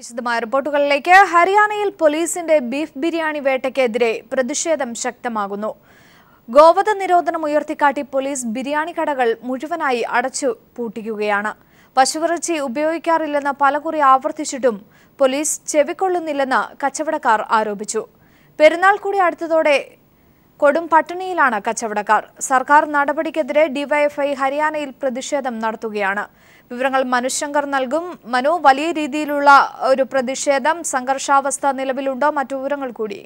വിശദമായ റിപ്പോർട്ടുകളിലേക്ക്. ഹരിയാനയിൽ പോലീസിന്റെ ബീഫ് ബിരിയാണി വേട്ടയ്ക്കെതിരെ പ്രതിഷേധം ശക്തമാകുന്നു. ഗോവധ നിരോധനം ഉയർത്തിക്കാട്ടി പോലീസ് ബിരിയാണി കടകൾ മുഴുവനായി അടച്ചു പൂട്ടിക്കുകയാണ്. പശുവിറച്ചി ഉപയോഗിക്കാറില്ലെന്ന് പലകുറി ആവർത്തിച്ചിട്ടും പോലീസ് ചെവിക്കൊള്ളുന്നില്ലെന്ന് കച്ചവടക്കാർ ആരോപിച്ചു. പെരുന്നാൾ കൂടി അടുത്തതോടെ കൊടും പട്ടിണിയിലാണ് കച്ചവടക്കാർ. സർക്കാർ നടപടിക്കെതിരെ ഡിവൈഎഫ്ഐ ഹരിയാനയിൽ പ്രതിഷേധം നടത്തുകയാണ്. വിവരങ്ങൾ മനുശങ്കർ നൽകും. മനു വലിയ രീതിയിലുള്ള ഒരു പ്രതിഷേധം സംഘർഷാവസ്ഥ നിലവിലുണ്ടോ? മറ്റു വിവരങ്ങൾ കൂടി.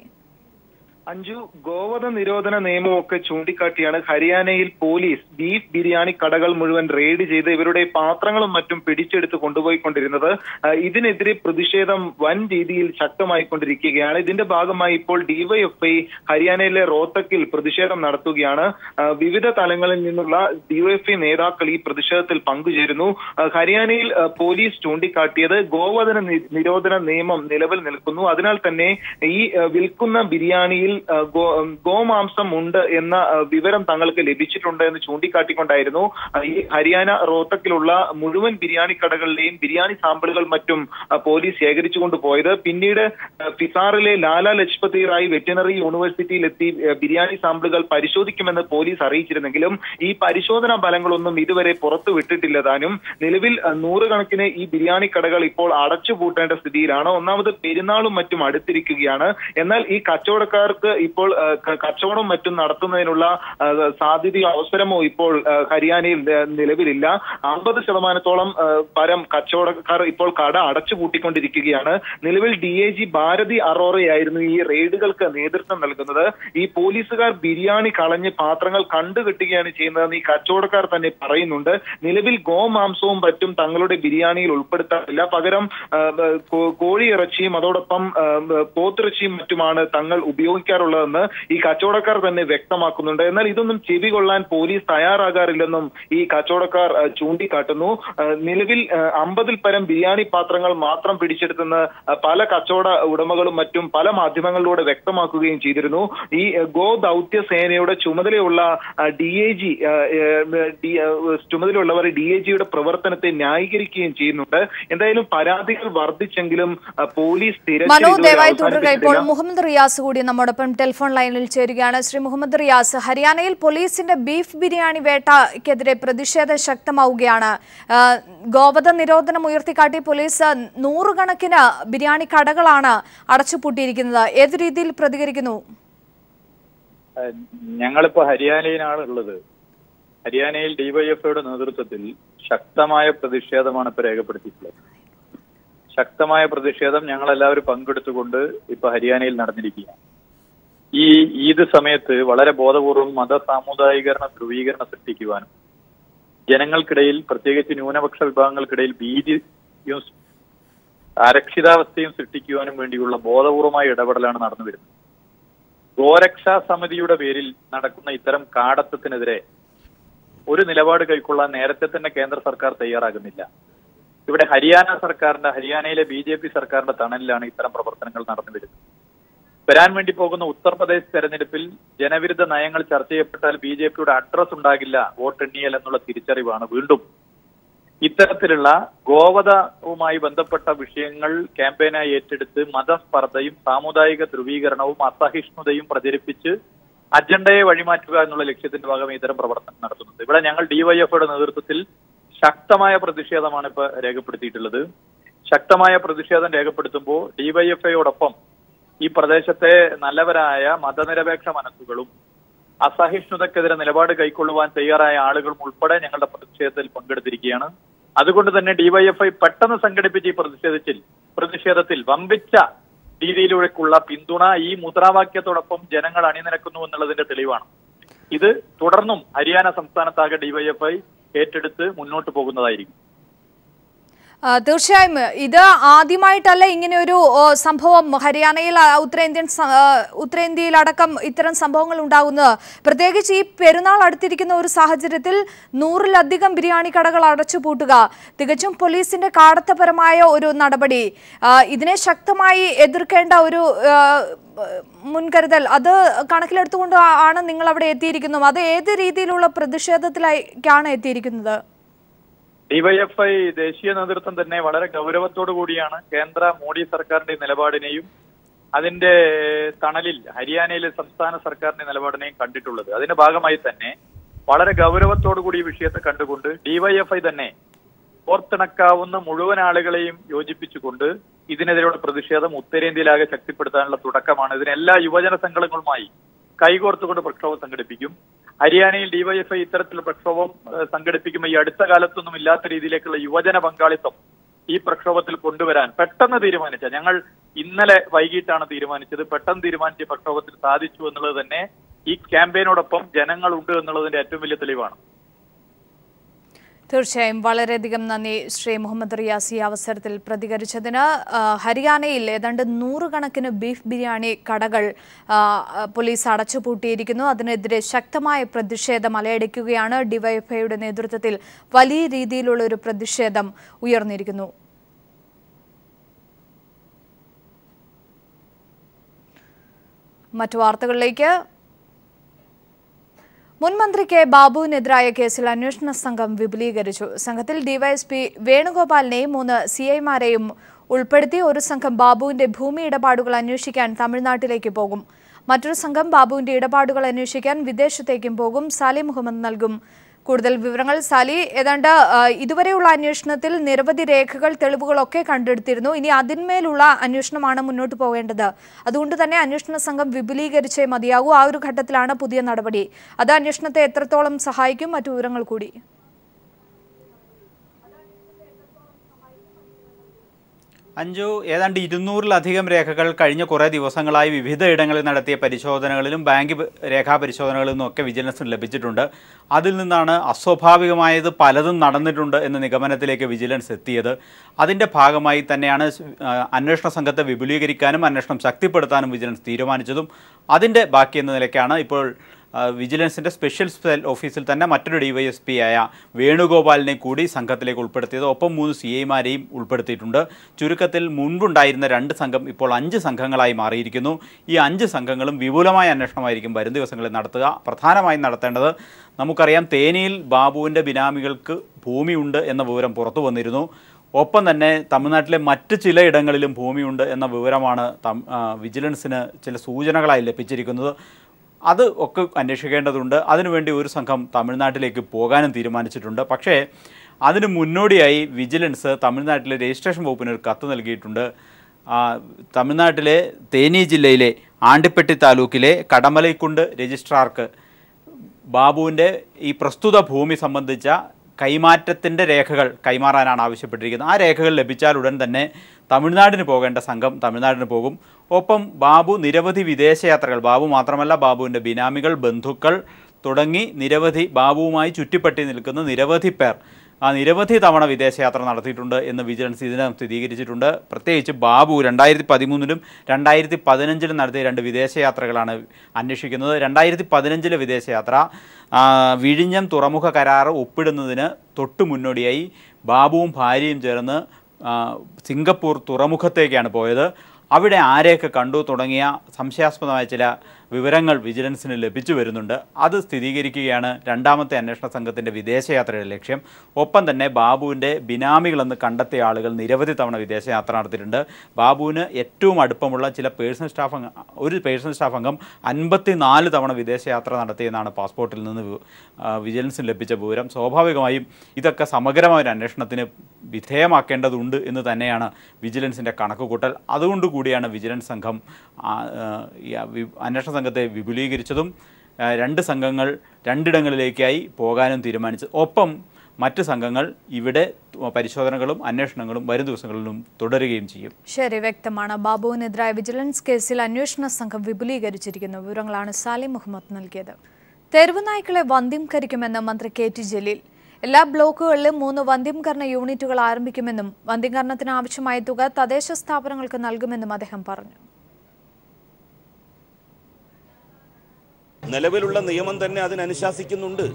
അഞ്ജു ഗോവധ നിരോധന നിയമമൊക്കെ ചൂണ്ടിക്കാട്ടിയാണ് ഹരിയാനയിൽ പോലീസ് ബീഫ് ബിരിയാണി കടകൾ മുഴുവൻ റെയ്ഡ് ചെയ്ത് ഇവരുടെ പാത്രങ്ങളും മറ്റും പിടിച്ചെടുത്ത് കൊണ്ടുപോയിക്കൊണ്ടിരുന്നത്. ഇതിനെതിരെ പ്രതിഷേധം വൻ രീതിയിൽ ശക്തമായിക്കൊണ്ടിരിക്കുകയാണ്. ഇതിന്റെ ഭാഗമായി ഇപ്പോൾ ഡിവൈഎഫ്ഐ ഹരിയാനയിലെ റോത്തക്കിൽ പ്രതിഷേധം നടത്തുകയാണ്. വിവിധ തലങ്ങളിൽ നിന്നുള്ള ഡിവൈഎഫ്ഐ നേതാക്കൾ ഈ പ്രതിഷേധത്തിൽ പങ്കുചേരുന്നു. ഹരിയാനയിൽ പോലീസ് ചൂണ്ടിക്കാട്ടിയത് ഗോവധന നിരോധന നിയമം നിലവിൽ നിൽക്കുന്നു. അതിനാൽ തന്നെ ഈ വിൽക്കുന്ന ബിരിയാണിയിൽ ഗോമാംസം ഉണ്ട് എന്ന വിവരം തങ്ങൾക്ക് ലഭിച്ചിട്ടുണ്ട് എന്ന് ചൂണ്ടിക്കാട്ടിക്കൊണ്ടായിരുന്നു. ഈ ഹരിയാന റോത്തക്കിലുള്ള മുഴുവൻ ബിരിയാണി കടകളിലെയും ബിരിയാണി സാമ്പിളുകൾ മറ്റും പോലീസ് ശേഖരിച്ചുകൊണ്ട് പോയത്. പിന്നീട് ഫിസാറിലെ ലാല ലജ്പതി റായ് വെറ്റിനറി യൂണിവേഴ്സിറ്റിയിൽ എത്തി ബിരിയാണി സാമ്പിളുകൾ പരിശോധിക്കുമെന്ന് പോലീസ് അറിയിച്ചിരുന്നെങ്കിലും ഈ പരിശോധനാ ഫലങ്ങളൊന്നും ഇതുവരെ പുറത്തു വിട്ടിട്ടില്ല താനും നിലവിൽ നൂറുകണക്കിന് ഈ ബിരിയാണി കടകൾ ഇപ്പോൾ അടച്ചുപൂട്ടേണ്ട സ്ഥിതിയിലാണ്. ഒന്നാമത് പെരുന്നാളും മറ്റും അടുത്തിരിക്കുകയാണ്. എന്നാൽ ഈ കച്ചവടക്കാർക്ക് ഇപ്പോൾ കച്ചവടം മറ്റും നടത്തുന്നതിനുള്ള സാധ്യതയോ അവസരമോ ഇപ്പോൾ ഹരിയാനയിൽ നിലവിലില്ല. അമ്പത് ശതമാനത്തോളം പരം കച്ചവടക്കാർ ഇപ്പോൾ കട അടച്ചുപൂട്ടിക്കൊണ്ടിരിക്കുകയാണ് നിലവിൽ ഡി എ ജി ഭാരതി അറോറയായിരുന്നു ഈ റെയ്ഡുകൾക്ക് നേതൃത്വം നൽകുന്നത്. ഈ പോലീസുകാർ ബിരിയാണി കളഞ്ഞ് പാത്രങ്ങൾ കണ്ടുകെട്ടുകയാണ് ചെയ്യുന്നതെന്ന് ഈ കച്ചവടക്കാർ തന്നെ പറയുന്നുണ്ട്. നിലവിൽ ഗോമാംസവും പറ്റും തങ്ങളുടെ ബിരിയാണിയിൽ ഉൾപ്പെടുത്താറില്ല. പകരം കോഴിയിറച്ചിയും അതോടൊപ്പം പോത്തിറച്ചിയും മറ്റുമാണ് തങ്ങൾ ഉപയോഗിക്കാറുള്ളതെന്ന് ഈ കച്ചവടക്കാർ തന്നെ വ്യക്തമാക്കുന്നുണ്ട്. എന്നാൽ ഇതൊന്നും ചെവി കൊള്ളാൻ പോലീസ് തയ്യാറാകാറില്ലെന്നും ഈ കച്ചവടക്കാർ ചൂണ്ടിക്കാട്ടുന്നു. നിലവിൽ അമ്പതിൽ പരം ബിരിയാണി പാത്രങ്ങൾ മാത്രം പിടിച്ചെടുത്തെന്ന് പല കച്ചവട ഉടമകളും മറ്റും പല മാധ്യമങ്ങളിലൂടെ വ്യക്തമാക്കുകയും ചെയ്തിരുന്നു. ഈ ഗോ ദൗത്യ സേനയുടെ ചുമതലയുള്ള ഡി എ ജി ചുമതലയുള്ളവർ ഡി എ ജിയുടെ പ്രവർത്തനത്തെ ന്യായീകരിക്കുകയും ചെയ്യുന്നുണ്ട്. എന്തായാലും പരാതികൾ വർദ്ധിച്ചെങ്കിലും പോലീസ് തിരച്ചിൽ മനു ഇതുവരെ ദയവായി തുടരുക. ഇപ്പോൾ മുഹമ്മദ് റിയാസ് കൂടി നമ്മോടൊപ്പം ടെലിഫോൺ ലൈനിൽ ചേരുകയാണ്. ശ്രീ മുഹമ്മദ് റിയാസ് ഹരിയാനയിൽ പോലീസിന്റെ ബീഫ് ബിരിയാണി വേട്ടക്കെതിരെ പ്രതിഷേധം ശക്തമാവുകയാണ്. ഗോവധ നിരോധനം ഉയർത്തിക്കാട്ടി പോലീസ് നൂറുകണക്കിന് ബിരിയാണി കടകളാണ് അടച്ചുപൂട്ടിയിരിക്കുന്നത്. ഏത് രീതിയിൽ പ്രതികരിക്കുന്നു? ഞങ്ങളിപ്പോ ഹരിയാനയിലാണ് ഉള്ളത്. ഹരിയാനയിൽ ഡിവൈഎഫ്ഐയുടെ നേതൃത്വത്തിൽ ശക്തമായ പ്രതിഷേധമാണ് ഇപ്പൊ രേഖപ്പെടുത്തിയിട്ടുള്ളത്. ശക്തമായ പ്രതിഷേധം ഞങ്ങൾ എല്ലാവരും പങ്കെടുത്തുകൊണ്ട് ഇപ്പൊ ഹരിയാനയിൽ നടന്നിരിക്കുകയാണ്. ഈ ഈദ് സമയത്ത് വളരെ ബോധപൂർവം മത സാമുദായികരണ ധ്രുവീകരണം സൃഷ്ടിക്കുവാനും ജനങ്ങൾക്കിടയിൽ പ്രത്യേകിച്ച് ന്യൂനപക്ഷ വിഭാഗങ്ങൾക്കിടയിൽ ഭീതിയും അരക്ഷിതാവസ്ഥയും സൃഷ്ടിക്കുവാനും വേണ്ടിയുള്ള ബോധപൂർവമായ ഇടപെടലാണ് നടന്നു വരുന്നത്. ഗോരക്ഷാ സമിതിയുടെ പേരിൽ നടക്കുന്ന ഇത്തരം കാടത്തത്തിനെതിരെ ഒരു നിലപാട് കൈക്കൊള്ളാൻ നേരത്തെ തന്നെ കേന്ദ്ര സർക്കാർ തയ്യാറാകുന്നില്ല. ഇവിടെ ഹരിയാന സർക്കാരിന്റെ ഹരിയാനയിലെ ബി സർക്കാരിന്റെ തണലിലാണ് ഇത്തരം പ്രവർത്തനങ്ങൾ നടന്നു വരുന്നത്. വരാൻ വേണ്ടി പോകുന്ന ഉത്തർപ്രദേശ് തെരഞ്ഞെടുപ്പിൽ ജനവിരുദ്ധ നയങ്ങൾ ചർച്ച ചെയ്യപ്പെട്ടാൽ ബി ജെ പിയുടെ അഡ്രസ് ഉണ്ടാകില്ല വോട്ടെണ്ണിയൽ എന്നുള്ള തിരിച്ചറിവാണ് വീണ്ടും. ഇത്തരത്തിലുള്ള ഗോവതവുമായി ബന്ധപ്പെട്ട വിഷയങ്ങൾ ക്യാമ്പയിനായി ഏറ്റെടുത്ത് മതസ്പർദ്ധയും സാമുദായിക ധ്രുവീകരണവും അസഹിഷ്ണുതയും പ്രചരിപ്പിച്ച് അജണ്ടയെ വഴിമാറ്റുക എന്നുള്ള ലക്ഷ്യത്തിന്റെ ഭാഗമായി ഇത്തരം പ്രവർത്തനം നടത്തുന്നത് ഇവിടെ ഞങ്ങൾ ഡിവൈഎഫ്ഐയുടെ നേതൃത്വത്തിൽ ശക്തമായ പ്രതിഷേധമാണ് ഇപ്പൊ രേഖപ്പെടുത്തിയിട്ടുള്ളത്. ശക്തമായ പ്രതിഷേധം രേഖപ്പെടുത്തുമ്പോൾ ഡിവൈഎഫ്ഐയോടൊപ്പം ഈ പ്രദേശത്തെ നല്ലവരായ മതനിരപേക്ഷ മനസ്സുകളും അസഹിഷ്ണുതക്കെതിരെ നിലപാട് കൈക്കൊള്ളുവാൻ തയ്യാറായ ആളുകളും ഉൾപ്പെടെ ഞങ്ങളുടെ പ്രതിഷേധത്തിൽ പങ്കെടുത്തിരിക്കുകയാണ്. അതുകൊണ്ട് തന്നെ ഡിവൈഎഫ്ഐ പെട്ടെന്ന് സംഘടിപ്പിച്ച ഈ പ്രതിഷേധത്തിൽ പ്രതിഷേധത്തിൽ വമ്പിച്ച രീതിയിലേക്കുള്ള പിന്തുണ ഈ മുദ്രാവാക്യത്തോടൊപ്പം ജനങ്ങൾ അണിനിരക്കുന്നു എന്നുള്ളതിന്റെ തെളിവാണ്. ഇത് തുടർന്നും ഹരിയാന സംസ്ഥാനത്താകെ ഡിവൈഎഫ്ഐ ഏറ്റെടുത്ത് മുന്നോട്ട് പോകുന്നതായിരിക്കും. തീർച്ചയായും. ഇത് ആദ്യമായിട്ടല്ല ഇങ്ങനെ ഒരു സംഭവം. ഹരിയാനയിൽ ഉത്തരേന്ത്യൻ ഉത്തരേന്ത്യയിലടക്കം ഇത്തരം സംഭവങ്ങൾ ഉണ്ടാകുന്നത് പ്രത്യേകിച്ച് ഈ പെരുന്നാൾ അടുത്തിരിക്കുന്ന ഒരു സാഹചര്യത്തിൽ നൂറിലധികം ബിരിയാണി കടകൾ അടച്ചുപൂട്ടുക തികച്ചും പോലീസിന്റെ കാടത്തപരമായ ഒരു നടപടി. ഇതിനെ ശക്തമായി എതിർക്കേണ്ട ഒരു മുൻകരുതൽ. അത് കണക്കിലെടുത്തുകൊണ്ട് ആണ് നിങ്ങൾ അവിടെ എത്തിയിരിക്കുന്നത്. അത് ഏത് രീതിയിലുള്ള പ്രതിഷേധത്തിലേക്കാണ് എത്തിയിരിക്കുന്നത്? ഡിവൈഎഫ്ഐ ദേശീയ നേതൃത്വം തന്നെ വളരെ ഗൗരവത്തോടു കൂടിയാണ് കേന്ദ്ര മോഡി സർക്കാരിന്റെ നിലപാടിനെയും അതിന്റെ തണലിൽ ഹരിയാനയിലെ സംസ്ഥാന സർക്കാരിന്റെ നിലപാടിനെയും കണ്ടിട്ടുള്ളത്. അതിന്റെ ഭാഗമായി തന്നെ വളരെ ഗൗരവത്തോടു കൂടി ഈ വിഷയത്തെ കണ്ടുകൊണ്ട് ഡിവൈഎഫ്ഐ തന്നെ ഓർത്തിണക്കാവുന്ന മുഴുവൻ ആളുകളെയും യോജിപ്പിച്ചുകൊണ്ട് ഇതിനെതിരെയുള്ള പ്രതിഷേധം ഉത്തരേന്ത്യയിലാകെ ശക്തിപ്പെടുത്താനുള്ള തുടക്കമാണ്. ഇതിന് എല്ലാ യുവജന സംഘടനകളുമായി കൈകോർത്തുകൊണ്ട് പ്രക്ഷോഭം സംഘടിപ്പിക്കും. ഹരിയാനയിൽ ഡിവൈഎഫ്ഐ ഇത്തരത്തിലുള്ള പ്രക്ഷോഭം സംഘടിപ്പിക്കുമ്പോൾ ഈ അടുത്ത കാലത്തൊന്നും ഇല്ലാത്ത രീതിയിലേക്കുള്ള യുവജന പങ്കാളിത്തം ഈ പ്രക്ഷോഭത്തിൽ കൊണ്ടുവരാൻ പെട്ടെന്ന് തീരുമാനിച്ച ഞങ്ങൾ ഇന്നലെ വൈകിട്ടാണ് തീരുമാനിച്ചത് പെട്ടെന്ന് തീരുമാനിച്ച പ്രക്ഷോഭത്തിൽ സാധിച്ചു എന്നുള്ളത് തന്നെ ഈ ക്യാമ്പയിനോടൊപ്പം ജനങ്ങളുണ്ട് എന്നുള്ളതിന്റെ ഏറ്റവും വലിയ തെളിവാണ്. തീർച്ചയായും വളരെയധികം നന്ദി ശ്രീ മുഹമ്മദ് റിയാസ് ഈ അവസരത്തിൽ പ്രതികരിച്ചതിന്. ഹരിയാനയിൽ ഏതാണ്ട് നൂറുകണക്കിന് ബീഫ് ബിരിയാണി കടകൾ പോലീസ് അടച്ചുപൂട്ടിയിരിക്കുന്നു. അതിനെതിരെ ശക്തമായ പ്രതിഷേധം അലയടിക്കുകയാണ്. ഡിവൈഎഫ്ഐയുടെ നേതൃത്വത്തിൽ വലിയ രീതിയിലുള്ള ഒരു പ്രതിഷേധം ഉയർന്നിരിക്കുന്നു. മറ്റു വാർത്തകളിലേക്ക് മുൻ മന്ത്രി കെ ബാബുവിനെതിരായ കേസിൽ അന്വേഷണ സംഘം വിപുലീകരിച്ചു. സംഘത്തിൽ ഡിവൈഎസ്പി വേണുഗോപാലിനെയും മൂന്ന് സിഐമാരെയും ഉൾപ്പെടുത്തി ഒരു സംഘം ബാബുവിന്റെ ഭൂമി ഇടപാടുകൾ അന്വേഷിക്കാൻ തമിഴ്നാട്ടിലേക്ക് പോകും. മറ്റൊരു സംഘം ബാബുവിന്റെ ഇടപാടുകൾ അന്വേഷിക്കാൻ വിദേശത്തേക്കും പോകും. സാലി മുഹമ്മദ് നൽകും. കൂടുതൽ വിവരങ്ങൾ. സാലി ഏതാണ്ട് ഇതുവരെയുള്ള അന്വേഷണത്തിൽ നിരവധി രേഖകൾ തെളിവുകളൊക്കെ കണ്ടെടുത്തിരുന്നു. ഇനി അതിന്മേലുള്ള അന്വേഷണമാണ് മുന്നോട്ട് പോകേണ്ടത്. അതുകൊണ്ട് തന്നെ അന്വേഷണ സംഘം വിപുലീകരിച്ചേ മതിയാകൂ. ആ ഒരു ഘട്ടത്തിലാണ് പുതിയ നടപടി. അത് അന്വേഷണത്തെ എത്രത്തോളം സഹായിക്കും? മറ്റു വിവരങ്ങൾ കൂടി. അഞ്ചു ഏതാണ്ട് ഇരുന്നൂറിലധികം രേഖകൾ കഴിഞ്ഞ കുറേ ദിവസങ്ങളായി വിവിധ ഇടങ്ങളിൽ നടത്തിയ പരിശോധനകളിലും ബാങ്ക് രേഖാ പരിശോധനകളിൽ നിന്നൊക്കെ വിജിലൻസിന് ലഭിച്ചിട്ടുണ്ട്. അതിൽ നിന്നാണ് അസ്വാഭാവികമായത് പലതും നടന്നിട്ടുണ്ട് എന്ന നിഗമനത്തിലേക്ക് വിജിലൻസ് എത്തിയത്. അതിന്റെ ഭാഗമായി തന്നെയാണ് അന്വേഷണ സംഘത്തെ വിപുലീകരിക്കാനും അന്വേഷണം ശക്തിപ്പെടുത്താനും വിജിലൻസ് തീരുമാനിച്ചതും. അതിന്റെ ബാക്കി എന്ന നിലയ്ക്കാണ് ഇപ്പോൾ വിജിലൻസിന്റെ സ്പെഷ്യൽ സെൽ ഓഫീസിൽ തന്നെ മറ്റൊരു ഡിവൈഎസ്പി ആയ വേണുഗോപാലിനെ കൂടി സംഘത്തിലേക്ക് ഉൾപ്പെടുത്തിയത്. ഒപ്പം മൂന്ന് സി ഐമാരെയും ഉൾപ്പെടുത്തിയിട്ടുണ്ട്. ചുരുക്കത്തിൽ മുൻപുണ്ടായിരുന്ന രണ്ട് സംഘം ഇപ്പോൾ അഞ്ച് സംഘങ്ങളായി മാറിയിരിക്കുന്നു. ഈ അഞ്ച് സംഘങ്ങളും വിപുലമായ അന്വേഷണമായിരിക്കും വരും ദിവസങ്ങളിൽ നടത്തുക. പ്രധാനമായും നടത്തേണ്ടത് നമുക്കറിയാം തേനിയിൽ ബാബുവിന്റെ ബിനാമികൾക്ക് ഭൂമിയുണ്ട് എന്ന വിവരം പുറത്തു വന്നിരുന്നു. ഒപ്പം തന്നെ തമിഴ്നാട്ടിലെ മറ്റ് ചിലയിടങ്ങളിലും ഭൂമിയുണ്ട് എന്ന വിവരമാണ് വിജിലൻസിന് ചില സൂചനകളായി ലഭിച്ചിരിക്കുന്നത്. അത് ഒക്കെ അന്വേഷിക്കേണ്ടതുണ്ട്. അതിനുവേണ്ടി ഒരു സംഘം തമിഴ്നാട്ടിലേക്ക് പോകാനും തീരുമാനിച്ചിട്ടുണ്ട്. പക്ഷേ അതിന് മുന്നോടിയായി വിജിലൻസ് തമിഴ്നാട്ടിലെ രജിസ്ട്രേഷൻ വകുപ്പിന് ഒരു കത്ത് നൽകിയിട്ടുണ്ട്. തമിഴ്നാട്ടിലെ തേനി ജില്ലയിലെ ആണ്ടിപ്പെട്ടി താലൂക്കിലെ കടമലൈക്കുണ്ട് രജിസ്ട്രാർക്ക്. ബാബുവിന്റെ ഈ പ്രസ്തുത ഭൂമി സംബന്ധിച്ച കൈമാറ്റത്തിന്റെ രേഖകൾ കൈമാറാനാണ് ആവശ്യപ്പെട്ടിരിക്കുന്നത്. ആ രേഖകൾ ലഭിച്ചാൽ ഉടൻ തന്നെ തമിഴ്നാടിന് പോകേണ്ട സംഘം തമിഴ്നാടിന് പോകും. ഒപ്പം ബാബു നിരവധി വിദേശയാത്രകൾ ബാബു മാത്രമല്ല ബാബുവിന്റെ ബിനാമികൾ ബന്ധുക്കൾ തുടങ്ങി നിരവധി ബാബുവുമായി ചുറ്റിപ്പറ്റി നിൽക്കുന്ന നിരവധി പേർ നിരവധി തവണ വിദേശയാത്ര നടത്തിയിട്ടുണ്ട് എന്ന് വിജിലൻസ് ഇതിനകം സ്ഥിരീകരിച്ചിട്ടുണ്ട്. പ്രത്യേകിച്ച് ബാബു രണ്ടായിരത്തി പതിമൂന്നിലും രണ്ടായിരത്തി പതിനഞ്ചിലും നടത്തിയ രണ്ട് വിദേശയാത്രകളാണ് അന്വേഷിക്കുന്നത്. രണ്ടായിരത്തി പതിനഞ്ചിലെ വിദേശയാത്ര വിഴിഞ്ഞം തുറമുഖ കരാർ ഒപ്പിടുന്നതിന് തൊട്ടു മുന്നോടിയായി ബാബുവും ഭാര്യയും ചേർന്ന് സിംഗപ്പൂർ തുറമുഖത്തേക്കാണ് പോയത്. അവിടെ ആരെയൊക്കെ കണ്ടു തുടങ്ങിയ സംശയാസ്പദമായ ചില വിവരങ്ങൾ വിജിലൻസിന് ലഭിച്ചു വരുന്നുണ്ട്. അത് സ്ഥിരീകരിക്കുകയാണ് രണ്ടാമത്തെ അന്വേഷണ സംഘത്തിന്റെ വിദേശയാത്രയുടെ ലക്ഷ്യം. ഒപ്പം തന്നെ ബാബുവിന്റെ ബിനാമികളെന്ന് കണ്ടെത്തിയ ആളുകൾ നിരവധി തവണ വിദേശയാത്ര നടത്തിയിട്ടുണ്ട്. ബാബുവിന് ഏറ്റവും അടുപ്പമുള്ള ചില പേഴ്സണൽ സ്റ്റാഫ് ഒരു പേഴ്സണൽ സ്റ്റാഫ് അംഗം അൻപത്തി നാല് തവണ വിദേശയാത്ര നടത്തിയെന്നാണ് പാസ്പോർട്ടിൽ നിന്ന് വിജിലൻസിന് ലഭിച്ച വിവരം. സ്വാഭാവികമായും ഇതൊക്കെ സമഗ്രമായ ഒരു അന്വേഷണത്തിന് വിധേയമാക്കേണ്ടതുണ്ട് എന്ന് തന്നെയാണ് വിജിലൻസിന്റെ കണക്കുകൂട്ടൽ. അതുകൊണ്ട് കൂടിയാണ് വിജിലൻസ് സംഘം അന്വേഷണ സംഘത്തെ വിപുലീകരിച്ചതും രണ്ട് സംഘങ്ങൾ രണ്ടിടങ്ങളിലേക്കായി പോകാനും തീരുമാനിച്ചത് ഒപ്പം മറ്റ് സംഘങ്ങൾ ഇവിടെ പരിശോധനകളും അന്വേഷണങ്ങളും വരും ദിവസങ്ങളിലും തുടരുകയും ചെയ്യും. ശരി വ്യക്തമാണ്. ബാബുവിനെതിരായ വിജിലൻസ് കേസിൽ അന്വേഷണ സംഘം വിപുലീകരിച്ചിരിക്കുന്നു. വിവരങ്ങളാണ് സാലിം മുഹമ്മദ് നൽകിയത്. തെരുവ് നായ്ക്കളെ വന്ധ്യംകരിക്കുമെന്ന് മന്ത്രി കെ ടി ജലീൽ. എല്ലാ ബ്ലോക്കുകളിലും മൂന്ന് വന്ധ്യംകരണ യൂണിറ്റുകൾ ആരംഭിക്കുമെന്നും വന്ധ്യംകരണത്തിന് ആവശ്യമായ തുക തദ്ദേശ സ്ഥാപനങ്ങൾക്ക് നൽകുമെന്നും അദ്ദേഹം പറഞ്ഞു. നിലവിലുള്ള നിയമം തന്നെ അതിനനുശാസിക്കുന്നുണ്ട്.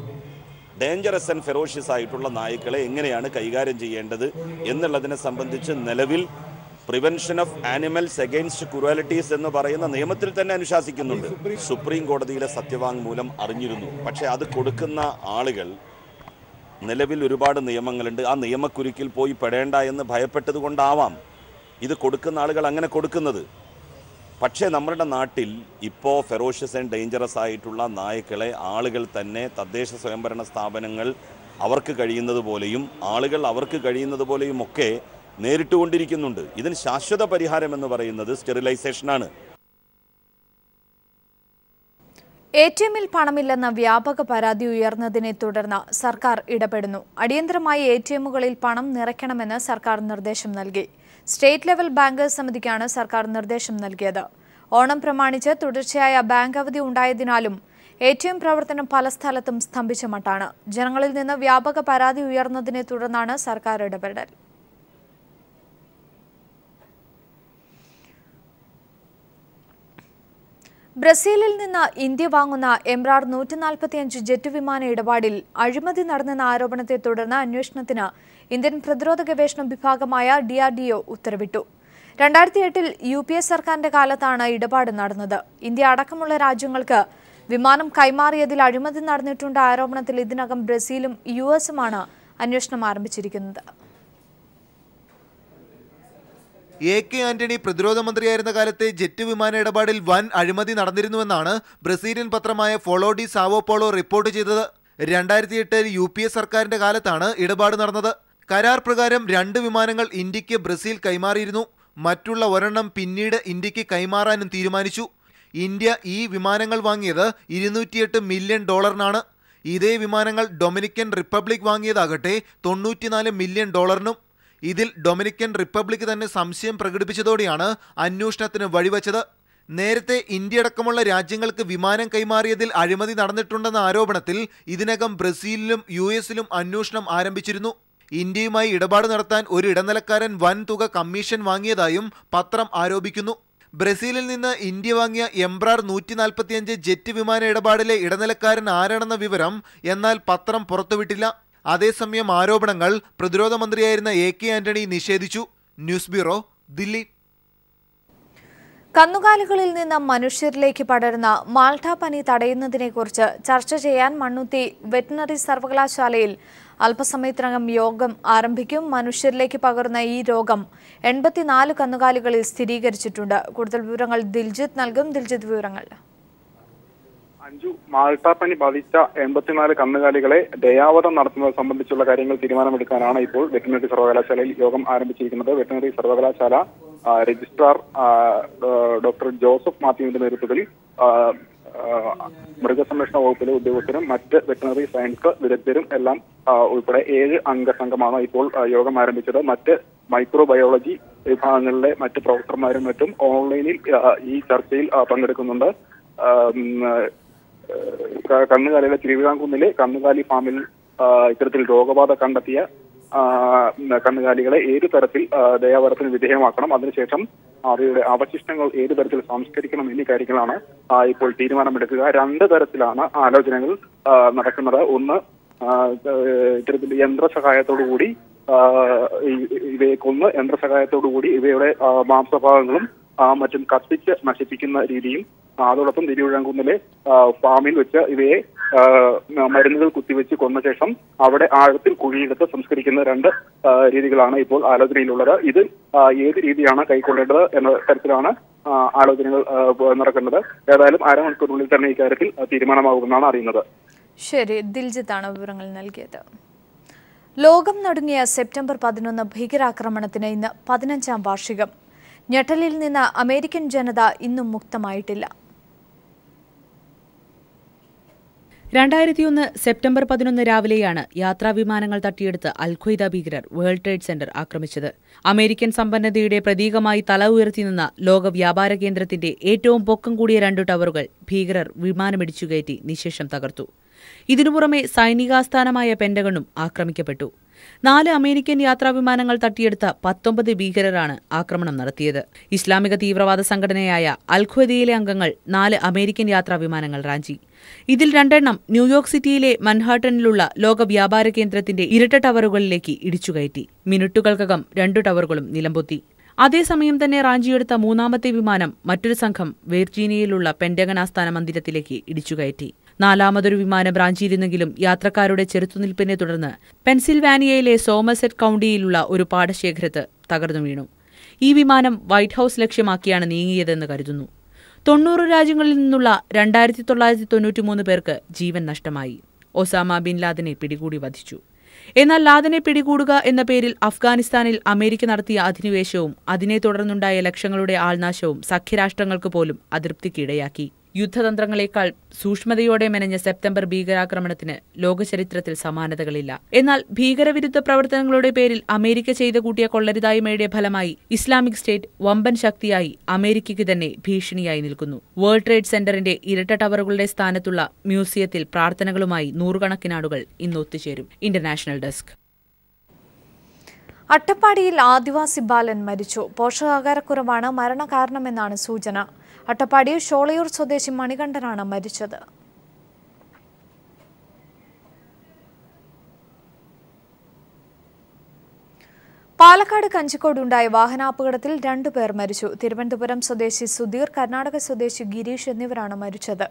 ഡേഞ്ചറസ് ആൻഡ് ഫെറോഷ്യസ് ആയിട്ടുള്ള നായ്ക്കളെ എങ്ങനെയാണ് കൈകാര്യം ചെയ്യേണ്ടത് എന്നുള്ളതിനെ സംബന്ധിച്ച് നിലവിൽ prevention of animals against cruelties എന്ന് പറയുന്ന നിയമത്തിൽ തന്നെ അനുശാസിക്കുന്നുണ്ട്. സുപ്രീം കോടതിയിലെ സത്യവാങ്മൂലം അറിഞ്ഞിരുന്നു. പക്ഷേ അത് കൊടുക്കുന്ന ആളുകൾ നിലവിൽ ഒരുപാട് നിയമങ്ങളുണ്ട്. ആ നിയമക്കുരുക്കിൽ പോയി പെടേണ്ട എന്ന് ഭയപ്പെട്ടത് കൊണ്ടാവാം ഇത് കൊടുക്കുന്ന ആളുകൾ അങ്ങനെ കൊടുക്കുന്നത്. പക്ഷേ നമ്മുടെ നാട്ടിൽ ഇപ്പോൾ ഫെറോഷ്യസ് ആൻഡ് ഡേഞ്ചറസ് ആയിട്ടുള്ള നായ്ക്കളെ ആളുകൾ തന്നെ തദ്ദേശ സ്വയംഭരണ സ്ഥാപനങ്ങൾ അവർക്ക് കഴിയുന്നത് പോലെയും ആളുകൾ അവർക്ക് കഴിയുന്നത് പോലെയും ഒക്കെ നേരിട്ടുകൊണ്ടിരിക്കുന്നുണ്ട്. ഇതിന് ശാശ്വത പരിഹാരം എന്ന് പറയുന്നത് സ്റ്റെറിലൈസേഷനാണ് എ ടി എമ്മിൽ പണമില്ലെന്ന വ്യാപക പരാതി ഉയർന്നതിനെ തുടർന്ന് സർക്കാർ ഇടപെടുന്നു. അടിയന്തരമായി എ ടി എമ്മുകളിൽ പണം നിറയ്ക്കണമെന്ന് സർക്കാർ നിർദ്ദേശം നൽകി. സ്റ്റേറ്റ് ലെവൽ ബാങ്കേഴ്സ് സമിതിക്കാണ് സർക്കാർ നിർദ്ദേശം നൽകിയത്. ഓണം പ്രമാണിച്ച് തുടർച്ചയായ ബാങ്ക് അവധി ഉണ്ടായതിനാലും എ ടി എം പ്രവർത്തനം പല സ്ഥലത്തും സ്തംഭിച്ച മട്ടാണ്. ജനങ്ങളിൽ നിന്ന് വ്യാപക പരാതി ഉയർന്നതിനെ തുടർന്നാണ് സർക്കാർ ഇടപെടൽ. ബ്രസീലിൽ നിന്ന് ഇന്ത്യ വാങ്ങുന്ന എംറാർ നൂറ്റി നാൽപ്പത്തിയഞ്ച് ജെറ്റ് വിമാന ഇടപാടിൽ അഴിമതി നടന്നെന്ന ആരോപണത്തെ തുടർന്ന് അന്വേഷണത്തിന് ഇന്ത്യൻ പ്രതിരോധ ഗവേഷണ വിഭാഗമായ ഡിആർഡിഒ ഉത്തരവിട്ടു. രണ്ടായിരത്തി എട്ടിൽ യു പി എ സർക്കാരിന്റെ കാലത്താണ് ഇടപാട് നടന്നത്. ഇന്ത്യ അടക്കമുള്ള രാജ്യങ്ങൾക്ക് വിമാനം കൈമാറിയതിൽ അഴിമതി നടന്നിട്ടുണ്ട് ആരോപണത്തിൽ ഇതിനകം ബ്രസീലും യു എസുമാണ് അന്വേഷണം ആരംഭിച്ചിരിക്കുന്നത്. എ കെ ആന്റണി പ്രതിരോധ മന്ത്രിയായിരുന്ന കാലത്തെ ജെറ്റ് വിമാന ഇടപാടിൽ വൻ അഴിമതി നടന്നിരുന്നുവെന്നാണ് Brazilian പത്രമായ Folha de São Paulo report ചെയ്തത്. രണ്ടായിരത്തി എട്ടിൽ യു പി എ സർക്കാരിന്റെ കാലത്താണ് ഇടപാട് നടന്നത്. കരാർ പ്രകാരം രണ്ട് വിമാനങ്ങൾ ഇന്ത്യയ്ക്ക് ബ്രസീൽ കൈമാറിയിരുന്നു. മറ്റുള്ള ഒരെണ്ണം പിന്നീട് ഇന്ത്യയ്ക്ക് കൈമാറാനും തീരുമാനിച്ചു. ഇന്ത്യ ഈ വിമാനങ്ങൾ വാങ്ങിയത് ഇരുന്നൂറ്റിയെട്ട് മില്യൺ ഡോളറിനാണ്. ഇതേ വിമാനങ്ങൾ ഡൊമിനിക്കൻ റിപ്പബ്ലിക് വാങ്ങിയതാകട്ടെ തൊണ്ണൂറ്റിനാല് മില്യൺ ഡോളറിനും. ഇതിൽ ഡൊമിനിക്കൻ റിപ്പബ്ലിക് തന്നെ സംശയം പ്രകടിപ്പിച്ചതോടെയാണ് അന്വേഷണത്തിന് വഴിവെച്ചത്. നേരത്തെ ഇന്ത്യ അടക്കമുള്ള രാജ്യങ്ങൾക്ക് വിമാനം കൈമാറിയതിൽ അഴിമതി നടന്നിട്ടുണ്ടെന്ന ആരോപണത്തിൽ ഇതിനകം ബ്രസീലിലും യു എസിലും അന്വേഷണം ആരംഭിച്ചിരുന്നു. ഇന്ത്യയുമായി ഇടപാട് നടത്താൻ ഒരു ഇടനിലക്കാരൻ വൻതുക കമ്മീഷൻ വാങ്ങിയതായും പത്രം ആരോപിക്കുന്നു. ബ്രസീലിൽ നിന്ന് ഇന്ത്യ വാങ്ങിയ എംബ്രാർ നൂറ്റി നാൽപ്പത്തിയഞ്ച് ജെറ്റ് വിമാന ഇടപാടിലെ ഇടനിലക്കാരൻ ആരാണെന്ന വിവരം എന്നാൽ പത്രം പുറത്തുവിട്ടില്ല. അതേസമയം ആരോപണങ്ങൾ പ്രതിരോധ മന്ത്രിയായിരുന്ന എ കെ ആന്റണി നിഷേധിച്ചു. ന്യൂസ് ബ്യൂറോ ദില്ലി. കന്നുകാലികളിൽ നിന്ന് മനുഷ്യരിലേക്ക് പടരുന്ന മാൾട്ട പനി തടയുന്നതിനെക്കുറിച്ച് ചർച്ച ചെയ്യാൻ മണ്ണുത്തി വെറ്റിനറി സർവകലാശാലയിൽ അല്പസമയത്തിനകം യോഗം ആരംഭിക്കും. മനുഷ്യരിലേക്ക് പകർന്ന ഈ രോഗം എൺപത്തിനാല് കന്നുകാലികളിൽ സ്ഥിരീകരിച്ചിട്ടുണ്ട്. കൂടുതൽ വിവരങ്ങൾ ദിൽജിത്ത് നൽകും. ദിൽജിത്ത് വിവരങ്ങൾ. അഞ്ചു മാൾട്ടാപ്പനി ബാധിച്ച എൺപത്തിനാല് കന്നുകാലികളെ ദയാവധം നടത്തുന്നത് സംബന്ധിച്ചുള്ള കാര്യങ്ങൾ തീരുമാനമെടുക്കാനാണ് ഇപ്പോൾ വെറ്റിനറി സർവകലാശാലയിൽ യോഗം ആരംഭിച്ചിരിക്കുന്നത്. വെറ്റിനറി സർവകലാശാല രജിസ്ട്രാർ ഡോക്ടർ ജോസഫ് മാത്യുവിന്റെ നേതൃത്വത്തിൽ മൃഗസംരക്ഷണ വകുപ്പിലെ ഉദ്യോഗസ്ഥരും മറ്റ് വെറ്റിനറി സയൻസ് വിദഗ്ധരും എല്ലാം ഉൾപ്പെടെ ഏഴ് അംഗസംഘമാണ് ഇപ്പോൾ യോഗം ആരംഭിച്ചത്. മറ്റ് മൈക്രോബയോളജി വിഭാഗങ്ങളിലെ മറ്റ് പ്രൊഫസർമാരും മറ്റും ഓൺലൈനിൽ ഈ ചർച്ചയിൽ പങ്കെടുക്കുന്നുണ്ട്. കന്നുകാലിയിലെ തിരുവിതാംകുന്നിലെ കന്നുകാലി ഫാമിൽ ഇത്തരത്തിൽ രോഗബാധ കണ്ടെത്തിയ കന്നുകാലികളെ ഏത് തരത്തിൽ ദയാവരത്തിന് വിധേയമാക്കണം അതിനുശേഷം അവയുടെ അവശിഷ്ടങ്ങൾ ഏത് തരത്തിൽ സംസ്കരിക്കണം എന്നീ കാര്യങ്ങളാണ് ഇപ്പോൾ തീരുമാനമെടുക്കുക. രണ്ട് തരത്തിലാണ് ആലോചനകൾ നടക്കുന്നത്. ഒന്ന് ഇത്തരത്തിൽ യന്ത്രസഹായത്തോടു കൂടി ഇവയെക്കൊന്ന് യന്ത്ര കൊന്ന് യന്ത്രസഹായത്തോടു കൂടി ഇവയുടെ മാംസഭാഗങ്ങളും മറ്റും കത്തിച്ച് നശിപ്പിക്കുന്ന രീതിയും അതോടൊപ്പം തിരുവിഴാംകുന്നിലെ ഫാമിൽ വെച്ച് ഇവയെ മരുന്നുകൾ കുത്തിവെച്ച് കൊന്ന ശേഷം അവിടെ ആഴത്തിൽ കുഴിയെടുത്ത് സംസ്കരിക്കുന്ന രണ്ട് രീതികളാണ് ഇപ്പോൾ ആലോചനയിലുള്ളത്. ഇത് ഏത് രീതിയാണ് കൈക്കൊള്ളേണ്ടത് എന്ന തരത്തിലാണ് ആലോചനകൾ നടക്കുന്നത്. ഏതായാലും അരമണിക്കൂറിനുള്ളിൽ തന്നെ ഇക്കാര്യത്തിൽ തീരുമാനമാകുമെന്നാണ് അറിയുന്നത്. ശരി ദിൽജിത്താണ് വിവരങ്ങൾ നൽകിയത്. ലോകം നടുങ്ങിയ സെപ്റ്റംബർ പതിനൊന്ന് ഭീകരാക്രമണത്തിന് ഇന്ന് പതിനഞ്ചാം വാർഷികം. ഞെട്ടലിൽ നിന്ന് അമേരിക്കൻ ജനത ഇന്നും മുക്തമായിട്ടില്ല. രണ്ടായിരത്തിയൊന്ന് സെപ്റ്റംബർ പതിനൊന്ന് രാവിലെയാണ് യാത്രാ വിമാനങ്ങൾ തട്ടിയെടുത്ത് അൽഖ്വയ്ദ ഭീകരർ വേൾഡ് ട്രേഡ് സെന്റർ ആക്രമിച്ചത്. അമേരിക്കൻ സമ്പന്നതയുടെ പ്രതീകമായി തല ഉയർത്തി നിന്ന ലോക വ്യാപാര കേന്ദ്രത്തിന്റെ ഏറ്റവും പൊക്കം കൂടിയ രണ്ട് ടവറുകൾ ഭീകരർ വിമാനമിടിച്ചുകയറ്റി നിശേഷം തകർത്തു. ഇതിനു പുറമെ സൈനികാസ്ഥാനമായ പെന്റഗണും ആക്രമിക്കപ്പെട്ടു. നാല് അമേരിക്കൻ യാത്രാവിമാനങ്ങൾ തട്ടിയെടുത്ത പത്തൊമ്പത് ഭീകരരാണ് ആക്രമണം നടത്തിയത്. ഇസ്ലാമിക തീവ്രവാദ സംഘടനയായ അൽഖ്വദയിലെ അംഗങ്ങൾ നാല് അമേരിക്കൻ യാത്രാവിമാനങ്ങൾ റാഞ്ചി. ഇതിൽ രണ്ടെണ്ണം ന്യൂയോർക്ക് സിറ്റിയിലെ മൻഹാട്ടനിലുള്ള ലോക വ്യാപാര കേന്ദ്രത്തിന്റെ ഇരട്ട ടവറുകളിലേക്ക് ഇടിച്ചുകയറ്റി മിനിറ്റുകൾക്കകം രണ്ടു ടവറുകളും നിലംപൊത്തി. അതേസമയം തന്നെ റാഞ്ചിയെടുത്ത മൂന്നാമത്തെ വിമാനം മറ്റൊരു സംഘം വെർജീനിയയിലുള്ള പെന്റഗൺ ആസ്ഥാന മന്ദിരത്തിലേക്ക് ഇടിച്ചുകയറ്റി നാലാമതൊരു വിമാനം റാഞ്ചിയിരുന്നെങ്കിലും യാത്രക്കാരുടെ ചെറുത്തുനിൽപ്പിനെ തുടർന്ന് പെൻസിൽവാനിയയിലെ സോമസെറ്റ് കൌണ്ടിയിലുള്ള ഒരു പാടശേഖരത്ത് തകർന്നു വീണു. ഈ വിമാനം വൈറ്റ് ഹൌസ് ലക്ഷ്യമാക്കിയാണ് നീങ്ങിയതെന്ന് കരുതുന്നു. തൊണ്ണൂറ് രാജ്യങ്ങളിൽ നിന്നുള്ള രണ്ടായിരത്തി തൊള്ളായിരത്തി തൊണ്ണൂറ്റിമൂന്ന് പേർക്ക് ജീവൻ നഷ്ടമായി. ഒസാമ ബിൻ ലാദനെ പിടികൂടി വധിച്ചു. എന്നാൽ ലാദനെ പിടികൂടുക എന്ന പേരിൽ അഫ്ഗാനിസ്ഥാനിൽ അമേരിക്ക നടത്തിയ അധിനിവേശവും അതിനെ തുടർന്നുണ്ടായ ലക്ഷങ്ങളുടെ ആൾനാശവും സഖ്യരാഷ്ട്രങ്ങൾക്ക് പോലും അതൃപ്തിക്കിടയാക്കി യുദ്ധതന്ത്രങ്ങളെക്കാൾ സൂക്ഷ്മതയോടെ മെനഞ്ഞ സെപ്റ്റംബർ ഭീകരാക്രമണത്തിന് ലോകചരിത്രത്തിൽ സമാനതകളില്ല. എന്നാൽ ഭീകരവിരുദ്ധ പ്രവർത്തനങ്ങളുടെ പേരിൽ അമേരിക്ക ചെയ്തു കൂട്ടിയ കൊള്ളരുതായ്മയുടെ ഫലമായി ഇസ്ലാമിക് സ്റ്റേറ്റ് വമ്പൻ ശക്തിയായി അമേരിക്കയ്ക്ക് തന്നെ ഭീഷണിയായി നിൽക്കുന്നു. വേൾഡ് ട്രേഡ് സെന്ററിന്റെ ഇരട്ട ടവറുകളുടെ സ്ഥാനത്തുള്ള മ്യൂസിയത്തിൽ പ്രാർത്ഥനകളുമായി നൂറുകണക്കിനാളുകൾ ഇന്ന് ഒത്തുചേരും. International desk. അട്ടപ്പാടിയിൽ ആദിവാസി ബാലൻ മരിച്ചു. പോഷകാഹാരക്കുറവാണ് മരണകാരണമെന്നാണ് സൂചന. അട്ടപ്പാടി ഷോളയൂർ സ്വദേശി മണികണ്ഠനാണ് മരിച്ചത്. പാലക്കാട് കഞ്ചിക്കോടുണ്ടായ വാഹനാപകടത്തിൽ രണ്ടുപേർ മരിച്ചു. തിരുവനന്തപുരം സ്വദേശി സുധീർ കർണാടക സ്വദേശി ഗിരീഷ് എന്നിവരാണ് മരിച്ചത്.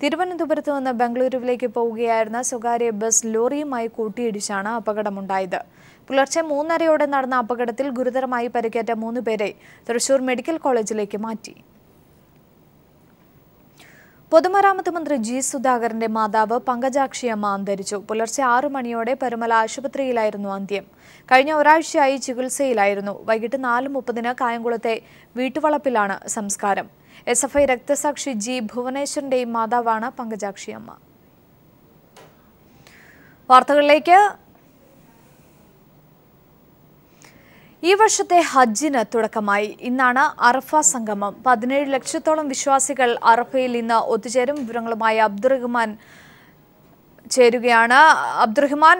തിരുവനന്തപുരത്ത് നിന്ന് ബംഗളൂരുവിലേക്ക് പോവുകയായിരുന്ന സ്വകാര്യ ബസ് ലോറിയുമായി കൂട്ടിയിടിച്ചാണ് അപകടമുണ്ടായത്. പുലർച്ചെ മൂന്നരയോടെ നടന്ന അപകടത്തിൽ ഗുരുതരമായി പരിക്കേറ്റ മൂന്നുപേരെ തൃശൂർ മെഡിക്കൽ കോളേജിലേക്ക് മാറ്റി. പൊതുമരാമത്ത് മന്ത്രി ജി സുധാകരന്റെ മാതാവ് പങ്കജാക്ഷിയമ്മ അന്തരിച്ചു. പുലർച്ചെ ആറു മണിയോടെ പരുമല ആശുപത്രിയിലായിരുന്നു അന്ത്യം. കഴിഞ്ഞ ഒരാഴ്ചയായി ചികിത്സയിലായിരുന്നു. വൈകിട്ട് നാല് മുപ്പതിന് കായംകുളത്തെ വീട്ടുവളപ്പിലാണ് സംസ്കാരം. എസ് എഫ് ഐ രക്തസാക്ഷി ജി ഭുവനേശ്വറിന്റെയും മാതാവാണ് പങ്കജാക്ഷിയമ്മ വാർത്തകളിലേക്ക് ഈ വർഷത്തെ ഹജ്ജിന് തുടക്കമായി. ഇന്നാണ് അറഫ സംഗമം. പതിനേഴ് ലക്ഷത്തോളം വിശ്വാസികൾ അറഫയിൽ ഇന്ന് ഒത്തുചേരും. വിവരങ്ങളുമായി അബ്ദുറഹ്മാൻ ചേരുകയാണ്. അബ്ദുറഹ്മാൻ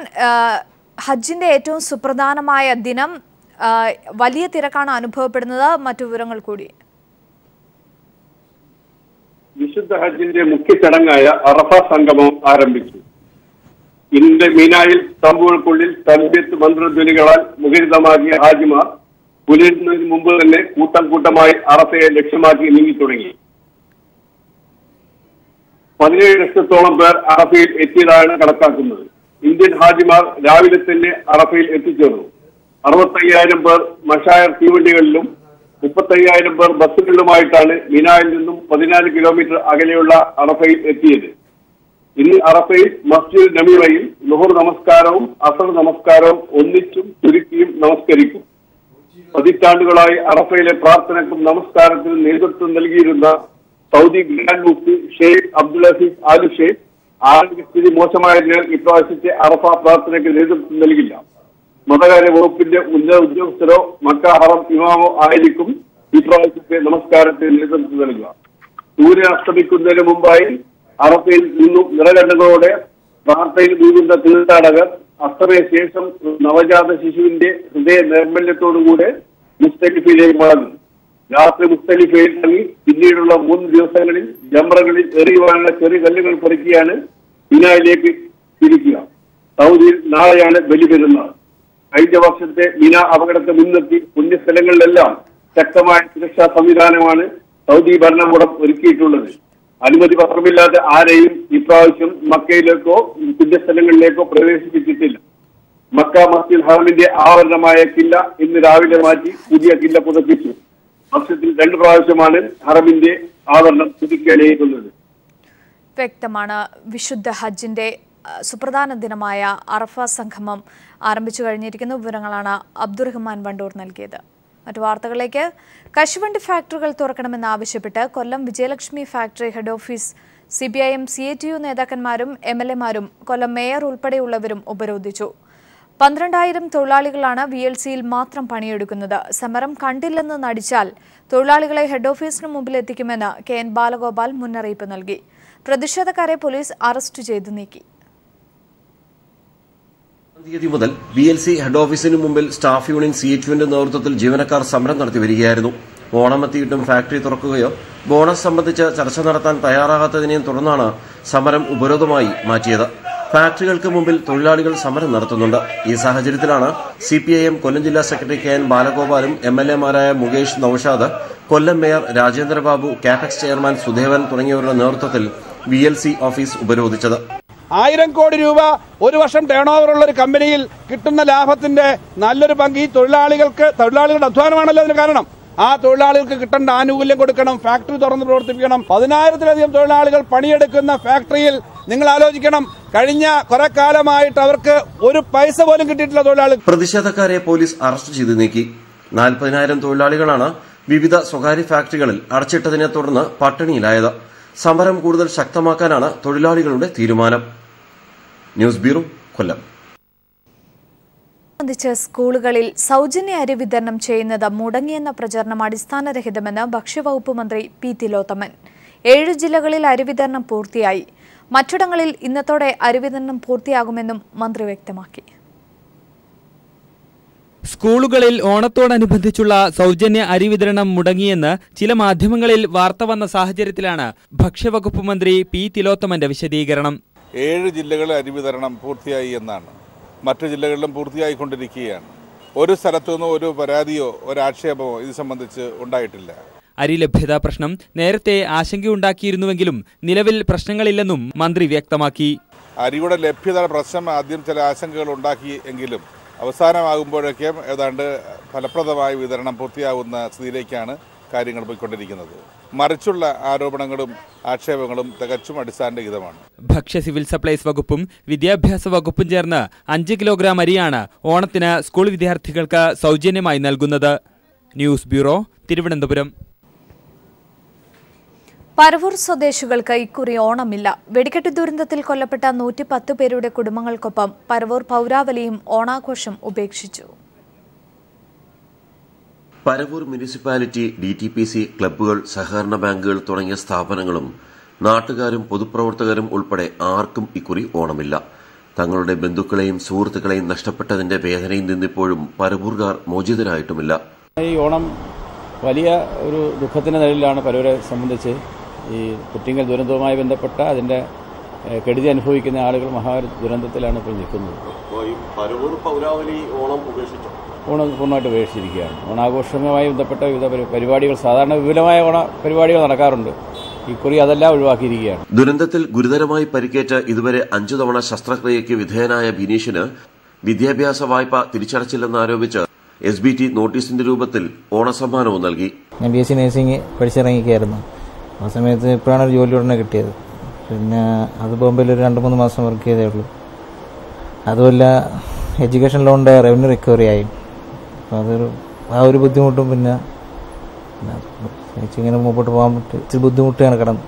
ഹജ്ജിന്റെ ഏറ്റവും സുപ്രധാനമായ ദിനം വലിയ തിരക്കാണ് അനുഭവപ്പെടുന്നത്. മറ്റു വിവരങ്ങൾ കൂടി. വിശുദ്ധ ഹജ്ജിന്റെ മുഖ്യ ചടങ്ങായ അറഫ സംഗമം ആരംഭിച്ചു. ഇന്ന് മീനായിൽ തമ്പുകൾക്കുള്ളിൽ തൽബിയത്ത് മന്ത്രധ്വനികളാൽ മുഖരിതമാക്കിയ ഹാജിമാർ പുലരുന്നതിന് മുമ്പ് തന്നെ കൂട്ടം കൂട്ടമായി അറഫയെ ലക്ഷ്യമാക്കി നീങ്ങി തുടങ്ങി പതിനേഴ് ലക്ഷത്തോളം പേർ അറഫയിൽ എത്തിയതാണ് കണക്കാക്കുന്നത്. ഇന്ത്യൻ ഹാജിമാർ രാവിലെ തന്നെ അറഫയിൽ എത്തിച്ചേർന്നു. അറുപത്തയ്യായിരം പേർ മഷായർ തീവണ്ടികളിലും മുപ്പത്തയ്യായിരം പേർ ബസ്സുകളിലുമായിട്ടാണ് മിനായിൽ നിന്നും പതിനാല് കിലോമീറ്റർ അകലെയുള്ള അറഫയിൽ എത്തിയത്. ഇന്ന് അറഫയിൽ മസ്ജിദ് നമീറയിൽ ലുഹർ നമസ്കാരവും അസർ നമസ്കാരവും ഒന്നിച്ചും ചുരുക്കിയും നമസ്കരിക്കും. പതിറ്റാണ്ടുകളായി അറഫയിലെ പ്രാർത്ഥനക്കും നമസ്കാരത്തിനും നേതൃത്വം നൽകിയിരുന്ന Saudi Grand Mufti Sheikh Abdul Aziz Al Sheikh ആരോഗ്യസ്ഥിതി മോശമായതിനാൽ ഇപ്രാവശ്യത്തെ അറഫ പ്രാർത്ഥനയ്ക്ക് നേതൃത്വം നൽകില്ല. മതകാര്യ വകുപ്പിന്റെ ഉന്നത ഉദ്യോഗസ്ഥരോ മക്ക ഹറം ഇമാമോ ആയിരിക്കും ഇപ്രാവശ്യത്തെ നമസ്കാരത്തിന് നേതൃത്വം നൽകുക. സൂര്യൻ അസ്തമിക്കുന്നതിന് മുമ്പായി അറഫയിൽ നിന്നും നിറകണ്ണുകളോടെ പ്രാർത്ഥനയിൽ നീങ്ങുന്ന തീർത്ഥാടകർ അസ്തമയ ശേഷം നവജാത ശിശുവിന്റെ ഹൃദയ നൈർമല്യത്തോടുകൂടെ മുസ്തലിഫയിലേക്ക് മടങ്ങും. രാത്രി മുസ്തലിഫയിൽ തങ്ങി പിന്നീടുള്ള മൂന്ന് ദിവസങ്ങളിൽ ജംറകളിൽ എറിയുവാനുള്ള ചെറിയ കല്ലുകൾ പെറുക്കിയാണ് മിനായിലേക്ക് തിരിക്കുക. സൗദിയിൽ നാളെയാണ് ബലി പെരുന്നാൾ കഴിഞ്ഞ വർഷത്തെ മിന അപകടത്തെ മുൻനിർത്തി പുണ്യസ്ഥലങ്ങളിലെല്ലാം ശക്തമായ സുരക്ഷാ സംവിധാനമാണ് സൗദി ഭരണകൂടം ഒരുക്കിയിട്ടുള്ളത്. അനുമതി പത്രമില്ലാതെ ആരെയും ഇപ്രാവശ്യം മക്കയിലേക്കോ പുണ്യസ്ഥലങ്ങളിലേക്കോ പ്രവേശിപ്പിച്ചിട്ടില്ല. മക്ക മസ്ജിദ് ഹറമിന്റെ ആവരണമായ കില്ല ഇന്ന് രാവിലെ മാറ്റി പുതിയ കില്ല പുതപ്പിച്ചു. വർഷത്തിൽ രണ്ട് പ്രാവശ്യമാണ് ഹറമിന്റെ ആവരണം പുതുക്കിയണിയിക്കുന്നത് വ്യക്തമാണ്. വിശുദ്ധ ഹജ്ജിന്റെ സുപ്രധാന ദിനമായ അറഫ സംഗമം ആരംഭിച്ചു കഴിഞ്ഞിരിക്കുന്ന. വിവരങ്ങളാണ് അബ്ദുറഹ്മാൻ വണ്ടൂർ നൽകിയത്. മറ്റു വാർത്തകളിലേക്ക്. കശുവണ്ടി ഫാക്ടറികൾ തുറക്കണമെന്നാവശ്യപ്പെട്ട് Kollam Vijayalakshmi factory head office C P I M C I T U നേതാക്കന്മാരും എം എൽ എമാരും കൊല്ലം മേയർ ഉൾപ്പെടെയുള്ളവരും ഉപരോധിച്ചു. പന്ത്രണ്ടായിരം തൊഴിലാളികളാണ് വി എൽ സിയിൽ മാത്രം പണിയെടുക്കുന്നത്. സമരം കണ്ടില്ലെന്ന് നടിച്ചാൽ തൊഴിലാളികളെ ഹെഡ് ഓഫീസിന് മുമ്പിൽ എത്തിക്കുമെന്ന് കെ എൻ ബാലഗോപാൽ മുന്നറിയിപ്പ് നൽകി. പ്രതിഷേധക്കാരെ പോലീസ് അറസ്റ്റ് ചെയ്തു നീക്കി. തീയതി മുതൽ ബി എൽ സി ഹെഡ് ഓഫീസിന് മുമ്പിൽ സ്റ്റാഫ് യൂണിയൻ സി എച്ച് യുവിന്റെ നേതൃത്വത്തിൽ ജീവനക്കാർ സമരം നടത്തി വരികയായിരുന്നു ഓണമെത്തിയിട്ടും ഫാക്ടറി തുറക്കുകയോ ബോണസ് സംബന്ധിച്ച് ചർച്ച നടത്താൻ തയ്യാറാകാത്തതിനെയും തുടർന്നാണ് സമരം ഉപരോധമായി മാറ്റിയത്. ഫാക്ടറികൾക്ക് മുമ്പിൽ തൊഴിലാളികൾ സമരം നടത്തുന്നുണ്ട്. ഈ സാഹചര്യത്തിലാണ് C P I M Kollam ജില്ലാ സെക്രട്ടറി കെ എൻ ബാലഗോപാലും എം എൽ എമാരായ മുകേഷ് നൌഷാദ് കൊല്ലം മേയർ രാജേന്ദ്രബാബു കാപെക്സ് ചെയർമാൻ സുധേവൻ തുടങ്ങിയവരുടെ നേതൃത്വത്തിൽ വി എൽ സി ഓഫീസ് ഉപരോധിച്ചത്. ആയിരം കോടി രൂപ ഒരു വർഷം ടേൺ ഓവർ ഉള്ള ഒരു കമ്പനിയിൽ കിട്ടുന്ന ലാഭത്തിന്റെ നല്ലൊരു പങ്ക് ഈ തൊഴിലാളികൾക്ക് തൊഴിലാളികളുടെ അധ്വാനമാണല്ലോ അതിന് കാരണം. ആ തൊഴിലാളികൾക്ക് കിട്ടേണ്ട ആനുകൂല്യം കൊടുക്കണം ഫാക്ടറി തുറന്ന് പ്രവർത്തിപ്പിക്കണം. പതിനായിരത്തിലധികം തൊഴിലാളികൾ പണിയെടുക്കുന്ന ഫാക്ടറിയിൽ നിങ്ങൾ ആലോചിക്കണം. കഴിഞ്ഞ കുറെ കാലമായിട്ട് അവർക്ക് ഒരു പൈസ പോലും കിട്ടിയിട്ടില്ല തൊഴിലാളികൾ പ്രതിഷേധക്കാരെ പോലീസ് അറസ്റ്റ് ചെയ്ത് നീക്കി. നാൽപ്പതിനായിരം തൊഴിലാളികളാണ് വിവിധ സ്വകാര്യ ഫാക്ടറികളിൽ അടച്ചിട്ടതിനെ തുടർന്ന് പട്ടിണിയിലായത്. സമരം കൂടുതൽ ശക്തമാക്കാനാണ് തൊഴിലാളികളുടെ തീരുമാനം. News bureau Kollam. സംബന്ധിച്ച് സ്കൂളുകളിൽ സൗജന്യ അരി വിതരണം ചെയ്യുന്നത് മുടങ്ങിയെന്ന പ്രചരണം അടിസ്ഥാനരഹിതമെന്ന് ഭക്ഷ്യവകുപ്പ് മന്ത്രി പി തിലോത്തമൻ ഏഴ് ജില്ലകളിൽ അരി വിതരണം പൂർത്തിയായി. മറ്റിടങ്ങളിൽ ഇന്നത്തോടെ അരി വിതരണം പൂർത്തിയാകുമെന്നും മന്ത്രി വ്യക്തമാക്കി. സ്കൂളുകളിൽ ഓണത്തോടനുബന്ധിച്ചുള്ള സൗജന്യ അരി വിതരണം മുടങ്ങിയെന്ന് ചില മാധ്യമങ്ങളിൽ വാർത്ത വന്ന സാഹചര്യത്തിലാണ് ഭക്ഷ്യവകുപ്പ് മന്ത്രി പി തിലോത്തമന്റെ വിശദീകരണം. ഏഴ് ജില്ലകളിൽ അരി വിതരണം പൂർത്തിയായി എന്നാണ്. മറ്റു ജില്ലകളിലും പൂർത്തിയായിക്കൊണ്ടിരിക്കുകയാണ്. ഒരു സ്ഥലത്തു നിന്നും ഒരു പരാതിയോ ഒരു ആക്ഷേപമോ ഇത് സംബന്ധിച്ച് ഉണ്ടായിട്ടില്ല. അരി ലഭ്യതാ പ്രശ്നം നേരത്തെ ആശങ്കയുണ്ടാക്കിയിരുന്നുവെങ്കിലും നിലവിൽ പ്രശ്നങ്ങളില്ലെന്നും മന്ത്രി വ്യക്തമാക്കി. അരിയുടെ ലഭ്യത പ്രശ്നം ആദ്യം ചില ആശങ്കകൾ ഉണ്ടാക്കി എങ്കിലും അവസാനമാകുമ്പോഴൊക്കെ ഏതാണ്ട് ഫലപ്രദമായ വിതരണം പൂർത്തിയാവുന്ന സ്ഥിതിയിലേക്കാണ് കാര്യങ്ങൾ പോയിക്കൊണ്ടിരിക്കുന്നത്. മറിച്ചുള്ള ആരോപണങ്ങളും ആക്ഷേപങ്ങളും തികച്ചും അടിസ്ഥാനരഹിതമാണ്. ഭക്ഷ്യ സിവിൽ സപ്ലൈസ് വകുപ്പും വിദ്യാഭ്യാസ വകുപ്പും ചേർന്ന് അഞ്ച് കിലോഗ്രാം അരിയാണ് ഓണത്തിന് സ്കൂൾ വിദ്യാർത്ഥികൾക്ക് സൗജന്യമായി നൽകുന്നത്. News bureau Thiruvananthapuram. പരവൂർ സ്വദേശികൾക്ക് ഇക്കുറി ഓണമില്ല. വെടിക്കെട്ട് ദുരന്തത്തിൽ കൊല്ലപ്പെട്ട നൂറ്റി പത്ത് പേരുടെ കുടുംബങ്ങൾക്കൊപ്പം പരവൂർ പൗരാവലിയും ഓണാഘോഷം ഉപേക്ഷിച്ചു. Paravur municipality D T P C ക്ലബ്ബുകൾ സഹകരണ ബാങ്കുകൾ തുടങ്ങിയ സ്ഥാപനങ്ങളും നാട്ടുകാരും പൊതുപ്രവർത്തകരും ഉൾപ്പെടെ ആർക്കും ഇക്കുറി ഓണമില്ല. തങ്ങളുടെ ബന്ധുക്കളെയും സുഹൃത്തുക്കളെയും നഷ്ടപ്പെട്ടതിന്റെ വേദനയിൽ നിന്നിപ്പോഴും പരവൂർകാർ മോചിതരായിട്ടുമില്ല. ഈ ഓണം വലിയ ഒരു ദുഃഖത്തിന്റെ നിഴലിലാണ് പരവരെ സംബന്ധിച്ച് ഈ കുറ്റിങ്ങൽ ദുരന്തവുമായി ബന്ധപ്പെട്ട അതിന്റെ കെടുതി അനുഭവിക്കുന്ന ആളുകൾ മഹാ ദുരന്തത്തിലാണ് ഇപ്പോൾ നിൽക്കുന്നത്. പരവൂർ പൗരാവലി ഓണം ഉപേക്ഷിച്ചു? ഓണം പൂർണമായിട്ട് ഉപേക്ഷിച്ചിരിക്കുകയാണ്. ഓണാഘോഷവുമായി ബന്ധപ്പെട്ട വിവിധ പരിപാടികൾ സാധാരണ വിപുലമായ ഓണ പരിപാടികൾ നടക്കാറുണ്ട്. ഇക്കുറി അതെല്ലാം ഒഴിവാക്കിയിരിക്കുകയാണ്. ദുരന്തത്തിൽ ഗുരുതരമായി പരിക്കേറ്റ ഇതുവരെ അഞ്ചു തവണ ശസ്ത്രക്രിയയ്ക്ക് വിധേയനായ ബിനീഷിന് വിദ്യാഭ്യാസ വായ്പ തിരിച്ചടച്ചില്ലെന്നാരോപിച്ച് എസ് ബി ടി നോട്ടീസിന്റെ രൂപത്തിൽ ഓണസമ്മാനവും നൽകി. ഞാൻ ബി എസ് സി നഴ്സിംഗ് പഠിച്ചിറങ്ങിക്കായിരുന്നു ആ സമയത്ത് ഇപ്പോഴാണ് ഒരു ജോലി ഉടനെ കിട്ടിയത്. പിന്നെ അത് ബോംബെയിൽ ഒരു രണ്ട് മൂന്ന് മാസം വർക്ക് ചെയ്തേ ഉള്ളൂ. അതുമല്ല എഡ്യൂക്കേഷൻ ലോണിന്റെ റവന്യൂ റിക്കവറി ആയി. അപ്പോൾ അതൊരു ആ ഒരു ബുദ്ധിമുട്ടും പിന്നെ ചേച്ചി ഇങ്ങനെ മുമ്പോട്ട് പോകാൻ പറ്റും ഇച്ചിരി ബുദ്ധിമുട്ടാണ് കിടന്ന്.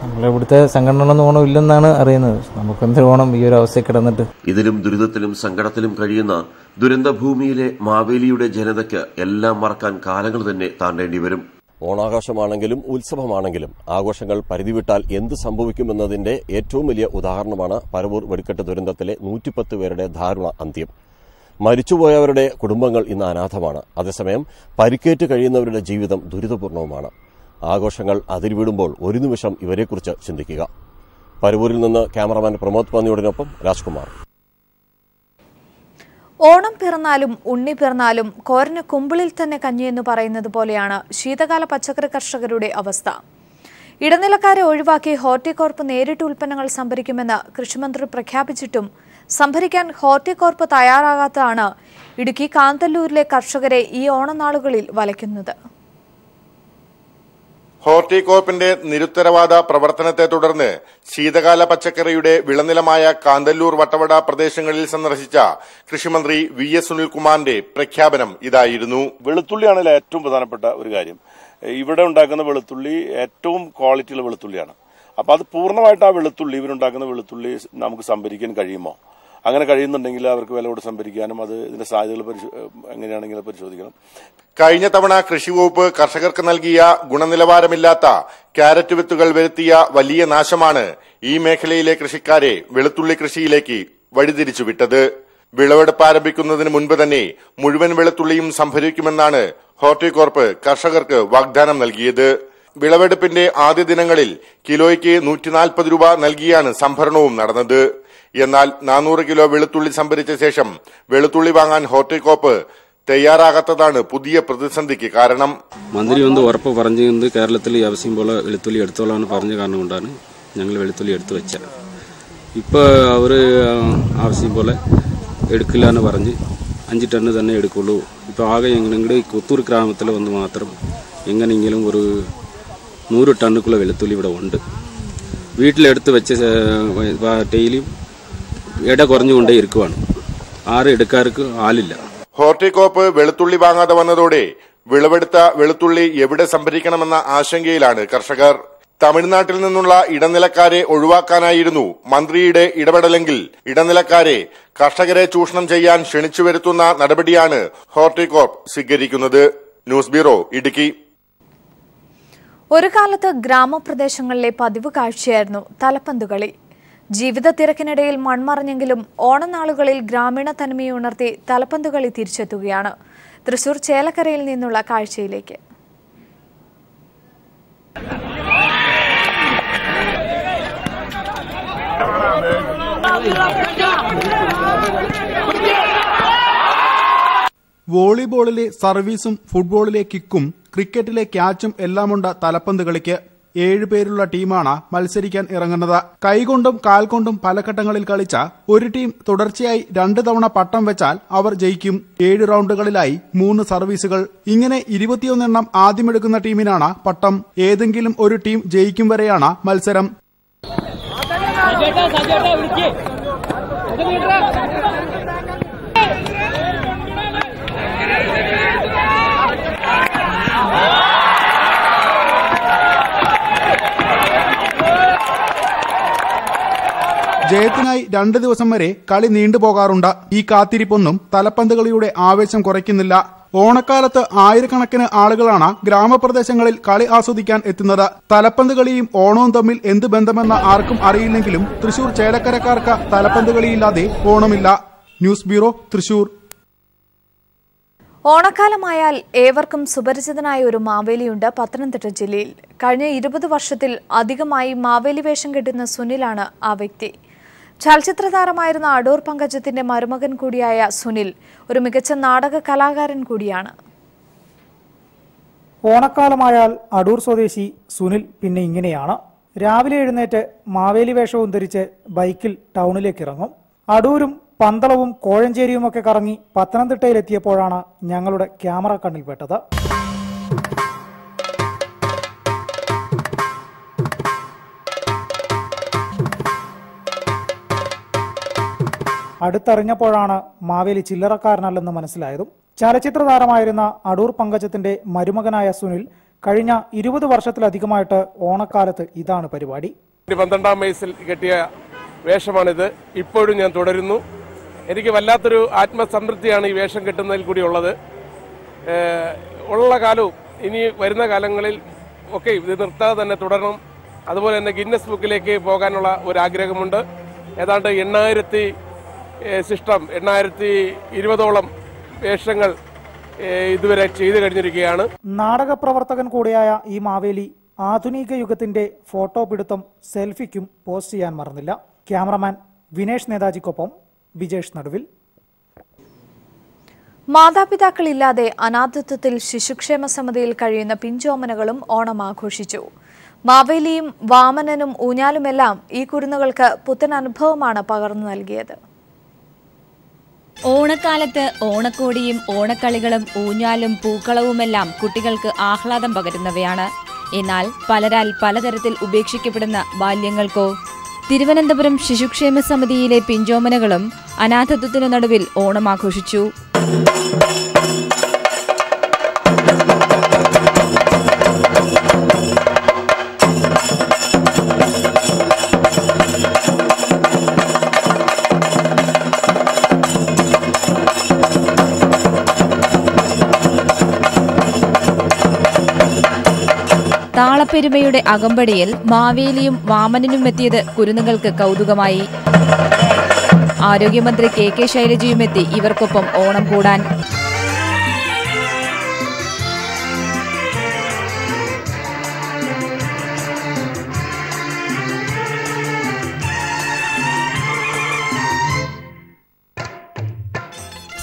നമ്മളിവിടുത്തെ സംഘടനകളൊന്നും ഓണം ഇല്ലെന്നാണ് അറിയുന്നത്. നമുക്കെന്ത് ഓണം ഈ ഒരു അവസ്ഥയിൽ കിടന്നിട്ട്. ഇതിലും ദുരിതത്തിലും സങ്കടത്തിലും കഴിയുന്ന ദുരന്തഭൂമിയിലെ മാവേലിയുടെ ജനതയ്ക്ക് എല്ലാം മറക്കാൻ കാലങ്ങൾ തന്നെ താണ്ടേണ്ടി വരും. ഓണാഘോഷമാണെങ്കിലും ഉത്സവമാണെങ്കിലും ആഘോഷങ്ങൾ പരിധിവിട്ടാൽ എന്ത് സംഭവിക്കുമെന്നതിന്റെ ഏറ്റവും വലിയ ഉദാഹരണമാണ് പരവൂർ വെടിക്കെട്ട് ദുരന്തത്തിലെ നൂറ്റിപ്പത്ത് പേരുടെ ദാരുണ അന്ത്യം. മരിച്ചുപോയവരുടെ കുടുംബങ്ങൾ ഇന്ന് അനാഥമാണ്. അതേസമയം പരിക്കേറ്റ് കഴിയുന്നവരുടെ ജീവിതം ദുരിതപൂർണവുമാണ്. ആഘോഷങ്ങൾ അതിരുവിടുമ്പോൾ ഒരു നിമിഷം ഇവരെക്കുറിച്ച് ചിന്തിക്കുക. പരവൂരിൽ നിന്ന് ക്യാമറമാൻ പ്രമോദ് പന്നിയോടിനൊപ്പം രാജ്കുമാർ. ഓണം പിറന്നാലും ഉണ്ണി പിറന്നാലും കോരന് കുമ്പിളിൽ തന്നെ കഞ്ഞിയെന്ന് പറയുന്നത് പോലെയാണ് ശീതകാല പച്ചക്കറി കർഷകരുടെ അവസ്ഥ. ഇടനിലക്കാരെ ഒഴിവാക്കി ഹോർട്ടികോർപ്പ് നേരിട്ട് ഉൽപ്പന്നങ്ങൾ സംഭരിക്കുമെന്ന് കൃഷിമന്ത്രി പ്രഖ്യാപിച്ചിട്ടും സംഭരിക്കാൻ ഹോർട്ടികോർപ്പ് തയ്യാറാകാത്തതാണ് ഇടുക്കി കാന്തല്ലൂരിലെ കർഷകരെ ഈ ഓണനാളുകളിൽ വലയ്ക്കുന്നത്. ഹോർട്ടികോർപ്പിന്റെ നിരുത്തരവാദ പ്രവർത്തനത്തെ തുടർന്ന് ശീതകാല പച്ചക്കറിയുടെ വിളനിലമായ കാന്തല്ലൂർ വട്ടവട പ്രദേശങ്ങളിൽ സന്ദർശിച്ച കൃഷിമന്ത്രി വി എസ് സുനിൽകുമാറിന്റെ പ്രഖ്യാപനം ഇതായിരുന്നു. വെളുത്തുള്ളിയാണ് ഏറ്റവും പ്രധാനപ്പെട്ട ഒരു കാര്യം. ഇവിടെ ഉണ്ടാക്കുന്ന വെളുത്തുള്ളി ഏറ്റവും ക്വാളിറ്റിയുള്ള വെളുത്തുള്ളിയാണ്. അപ്പോൾ അത് പൂർണമായിട്ട് ആ വെളുത്തുള്ളി ഇവരുണ്ടാക്കുന്ന വെളുത്തുള്ളി നമുക്ക് സംഭരിക്കാൻ കഴിയുമോ? അങ്ങനെ കഴിയുന്നുണ്ടെങ്കിൽ അവർക്ക് വില കൊടുത്ത് സംഭരിക്കാനും അത് ഇതിന്റെ സാധ്യതകൾ എങ്ങനെയാണെങ്കിൽ പരിശോധിക്കണം. കഴിഞ്ഞ തവണ കൃഷി വകുപ്പ് കർഷകർക്ക് നൽകിയ ഗുണനിലവാരമില്ലാത്ത ക്യാരറ്റ് വിത്തുകൾ വരുത്തിയ വലിയ നാശമാണ് ഈ മേഖലയിലെ കൃഷിക്കാരെ വെളുത്തുള്ളി കൃഷിയിലേക്ക് വഴിതിരിച്ചു വിട്ടത് വിളവെടുപ്പ് ആരംഭിക്കുന്നതിന് മുൻപ് തന്നെ മുഴുവൻ വെളുത്തുള്ളിയും സംഭരിക്കുമെന്നാണ് ഹോർട്ടികോർപ്പ് കർഷകർക്ക് വാഗ്ദാനം നൽകിയത്. വിളവെടുപ്പിന്റെ ആദ്യ ദിനങ്ങളിൽ കിലോയ്ക്ക് നൂറ്റിനാൽപ്പത് രൂപ നൽകിയാണ് സംഭരണവും നടന്നത്. എന്നാൽ നാനൂറ് കിലോ വെളുത്തുള്ളി സംഭരിച്ച ശേഷം വെളുത്തുള്ളി വാങ്ങാൻ ഹോർട്ടിക്കോപ്പ് തയ്യാറാകാത്തതാണ് പുതിയ പ്രതിസന്ധിക്ക് കാരണം. മന്ത്രി വന്ന് ഉറപ്പ് പറഞ്ഞിരുന്നത് കേരളത്തിൽ ആവശ്യം പോലെ വെളുത്തുള്ളി എടുത്തോളാന്ന് പറഞ്ഞ കാരണം കൊണ്ടാണ് ഞങ്ങൾ വെളുത്തുള്ളി എടുത്തു വെച്ചത്. ഇപ്പോൾ അവർ ആവശ്യം പോലെ എടുക്കില്ല എന്ന് പറഞ്ഞ് അഞ്ച് ടണ്ണ് തന്നെ എടുക്കുള്ളൂ. ഇപ്പോൾ ആകെ ഞങ്ങളുടെ കൊത്തൂർ ഗ്രാമത്തിൽ വന്ന് മാത്രം എങ്ങനെയെങ്കിലും ഒരു നൂറ് ടണ്ണുക്കുള്ള വെളുത്തുള്ളി ഇവിടെ ഉണ്ട്. വീട്ടിലെടുത്ത് വെച്ച ഡെയിലിയും ഇട കുറഞ്ഞുകൊണ്ടേ ഇരിക്കുവാണ്. ആറ് ഇടക്കാർക്ക് ആളില്ല. ഹോർട്ടിക്കോപ്പ് വെളുത്തുള്ളി വാങ്ങാതെ വന്നതോടെ വിളവെടുത്ത വെളുത്തുള്ളി എവിടെ സംഭരിക്കണമെന്ന ആശങ്കയിലാണ് കർഷകർ. തമിഴ്നാട്ടിൽ നിന്നുള്ള ഇടനിലക്കാരെ ഒഴിവാക്കാനായിരുന്നു മന്ത്രിയുടെ ഇടപെടലെങ്കിൽ ഇടനിലക്കാരെ കർഷകരെ ചൂഷണം ചെയ്യാൻ ക്ഷണിച്ചു വരുത്തുന്ന നടപടിയാണ് ഹോർട്ടിക്കോപ്പ് സ്വീകരിക്കുന്നത്. News bureau Idukki. ഒരു കാലത്ത് ഗ്രാമപ്രദേശങ്ങളിലെ പതിവ് കാഴ്ചയായിരുന്നു തലപ്പന്ത് കളി. ജീവിത തിരക്കിനിടയിൽ മൺമറഞ്ഞെങ്കിലും ഓണനാളുകളിൽ ഗ്രാമീണ തനിമയുണർത്തി ഉണർത്തി കളി തിരിച്ചെത്തുകയാണ്. തൃശൂർ ചേലക്കരയിൽ നിന്നുള്ള കാഴ്ചയിലേക്ക്. വോളിബോളിലെ സർവീസും ഫുട്ബോളിലെ കിക്കും ക്രിക്കറ്റിലെ ക്യാച്ചും എല്ലാമുണ്ട് തലപ്പന്ത് കളിക്ക്. ഏഴ് പേരുള്ള ടീമാണ് മത്സരിക്കാൻ ഇറങ്ങുന്നത്. കൈകൊണ്ടും കാൽകൊണ്ടും പല ഘട്ടങ്ങളിൽ കളിച്ച ഒരു ടീം തുടർച്ചയായി രണ്ട് തവണ പട്ടം വെച്ചാൽ അവർ ജയിക്കും. ഏഴ് റൗണ്ടുകളിലായി മൂന്ന് സർവീസുകൾ. ഇങ്ങനെ ഇരുപത്തിയൊന്നെണ്ണം ആദ്യമെടുക്കുന്ന ടീമിനാണ് പട്ടം. ഏതെങ്കിലും ഒരു ടീം ജയിക്കും വരെയാണ് മത്സരം. ജയത്തിനായി രണ്ട് ദിവസം വരെ കളി നീണ്ടുപോകാറുണ്ട് ഈ കാത്തിരിപ്പൊന്നും തലപ്പന്തുകളിയുടെ ആവേശം കുറയ്ക്കുന്നില്ല. ഓണക്കാലത്ത് ആയിരക്കണക്കിന് ആളുകളാണ് ഗ്രാമപ്രദേശങ്ങളിൽ കളി ആസ്വദിക്കാൻ എത്തുന്നത്. തലപ്പന്ത് കളിയും ഓണവും തമ്മിൽ എന്ത് ബന്ധമെന്ന് ആർക്കും അറിയില്ലെങ്കിലും തൃശൂർ ചേലക്കരക്കാർക്ക് തലപ്പന്ത് കളിയില്ലാതെ ഓണമില്ല. News bureau Thrissur. ഓണക്കാലമായാൽ ഏവർക്കും സുപരിചിതനായ ഒരു മാവേലിയുണ്ട് പത്തനംതിട്ട ജില്ലയിൽ. കഴിഞ്ഞ ഇരുപത് വർഷത്തിൽ അധികമായി മാവേലി വേഷം കെട്ടുന്ന സുനിലാണ് ആ വ്യക്തി. ചലച്ചിത്ര താരമായിരുന്ന അടൂർ പങ്കജത്തിന്റെ മരുമകൻ കൂടിയായ സുനിൽ ഒരു മികച്ച നാടക കലാകാരൻ കൂടിയാണ്. ഓണക്കാലമായാൽ അടൂർ സ്വദേശി സുനിൽ പിന്നെ ഇങ്ങനെയാണ്. രാവിലെ എഴുന്നേറ്റ് മാവേലി വേഷവും ധരിച്ച് ബൈക്കിൽ ടൗണിലേക്ക് ഇറങ്ങും. അടൂരും പന്തളവും കോഴഞ്ചേരിയുമൊക്കെ കറങ്ങി പത്തനംതിട്ടയിലെത്തിയപ്പോഴാണ് ഞങ്ങളുടെ ക്യാമറ കണ്ണിൽപ്പെട്ടത് അടുത്തറിഞ്ഞപ്പോഴാണ് മാവേലി ചില്ലറക്കാരനല്ലെന്ന് മനസ്സിലായതും. ചലച്ചിത്ര താരമായിരുന്ന അടൂർ പങ്കജത്തിന്റെ മരുമകനായ സുനിൽ കഴിഞ്ഞ ഇരുപത് വർഷത്തിലധികമായിട്ട് ഓണക്കാലത്ത് ഇതാണ് പരിപാടി. പന്ത്രണ്ടാം വയസ്സിൽ കെട്ടിയ വേഷമാണിത്. ഇപ്പോഴും ഞാൻ തുടരുന്നു. എനിക്ക് വല്ലാത്തൊരു ആത്മസംതൃപ്തിയാണ് ഈ വേഷം കെട്ടുന്നതിൽ കൂടി ഉള്ളത്. ഉള്ള കാലവും ഇനി വരുന്ന കാലങ്ങളിൽ ഒക്കെ ഇത് നിർത്താതെ തന്നെ തുടരണം. അതുപോലെ തന്നെ ഗിന്നസ് ബുക്കിലേക്ക് പോകാനുള്ള ഒരു ആഗ്രഹമുണ്ട് ഏതാണ്ട് എണ്ണായിരത്തി സിസ്റ്റം എണ്ണായിരത്തി ഇരുപതോളം വേഷങ്ങൾ ഇതുവരെ ചെയ്തു കഴിഞ്ഞിരിക്കുകയാണ്. നാടക പ്രവർത്തകൻ കൂടിയായ ഈ മാവേലി ആധുനിക യുഗത്തിന്റെ ഫോട്ടോ പിടുത്തം സെൽഫിക്കും പോസ്റ്റ് ചെയ്യാൻ മറന്നില്ല. ക്യാമറമാൻ വിനേഷ് നേതാജിക്കൊപ്പം വിജേഷ് നടുവിൽ. മാതാപിതാക്കളില്ലാതെ അനാഥത്വത്തിൽ ശിശുക്ഷേമ സമിതിയിൽ കഴിയുന്ന പിഞ്ചോമനകളും ഓണം ആഘോഷിച്ചു. മാവേലിയും വാമനനും ഊഞ്ഞാലുമെല്ലാം ഈ കുരുന്നുകൾക്ക് പുത്തൻ അനുഭവമാണ് പകർന്നു നൽകിയത്. ഓണക്കാലത്ത് ഓണക്കോടിയും ഓണക്കളികളും ഊഞ്ഞാലും പൂക്കളവുമെല്ലാം കുട്ടികൾക്ക് ആഹ്ലാദം പകരുന്നവയാണ്. എന്നാൽ പലരാൽ പലതരത്തിൽ ഉപേക്ഷിക്കപ്പെടുന്ന ബാല്യങ്ങൾക്കോ തിരുവനന്തപുരം ശിശുക്ഷേമ സമിതിയിലെ പിഞ്ചോമനകളും അനാഥത്വത്തിനു നടുവിൽ ഓണം ആഘോഷിച്ചു. താളപ്പെരുമയുടെ അകമ്പടിയിൽ മാവേലിയും വാമനനും എത്തിയത് കുരുന്നുകൾക്ക് കൗതുകമായി. ആരോഗ്യമന്ത്രി കെ കെ ശൈലജയും എത്തി ഇവർക്കൊപ്പം ഓണം കൂടാൻ.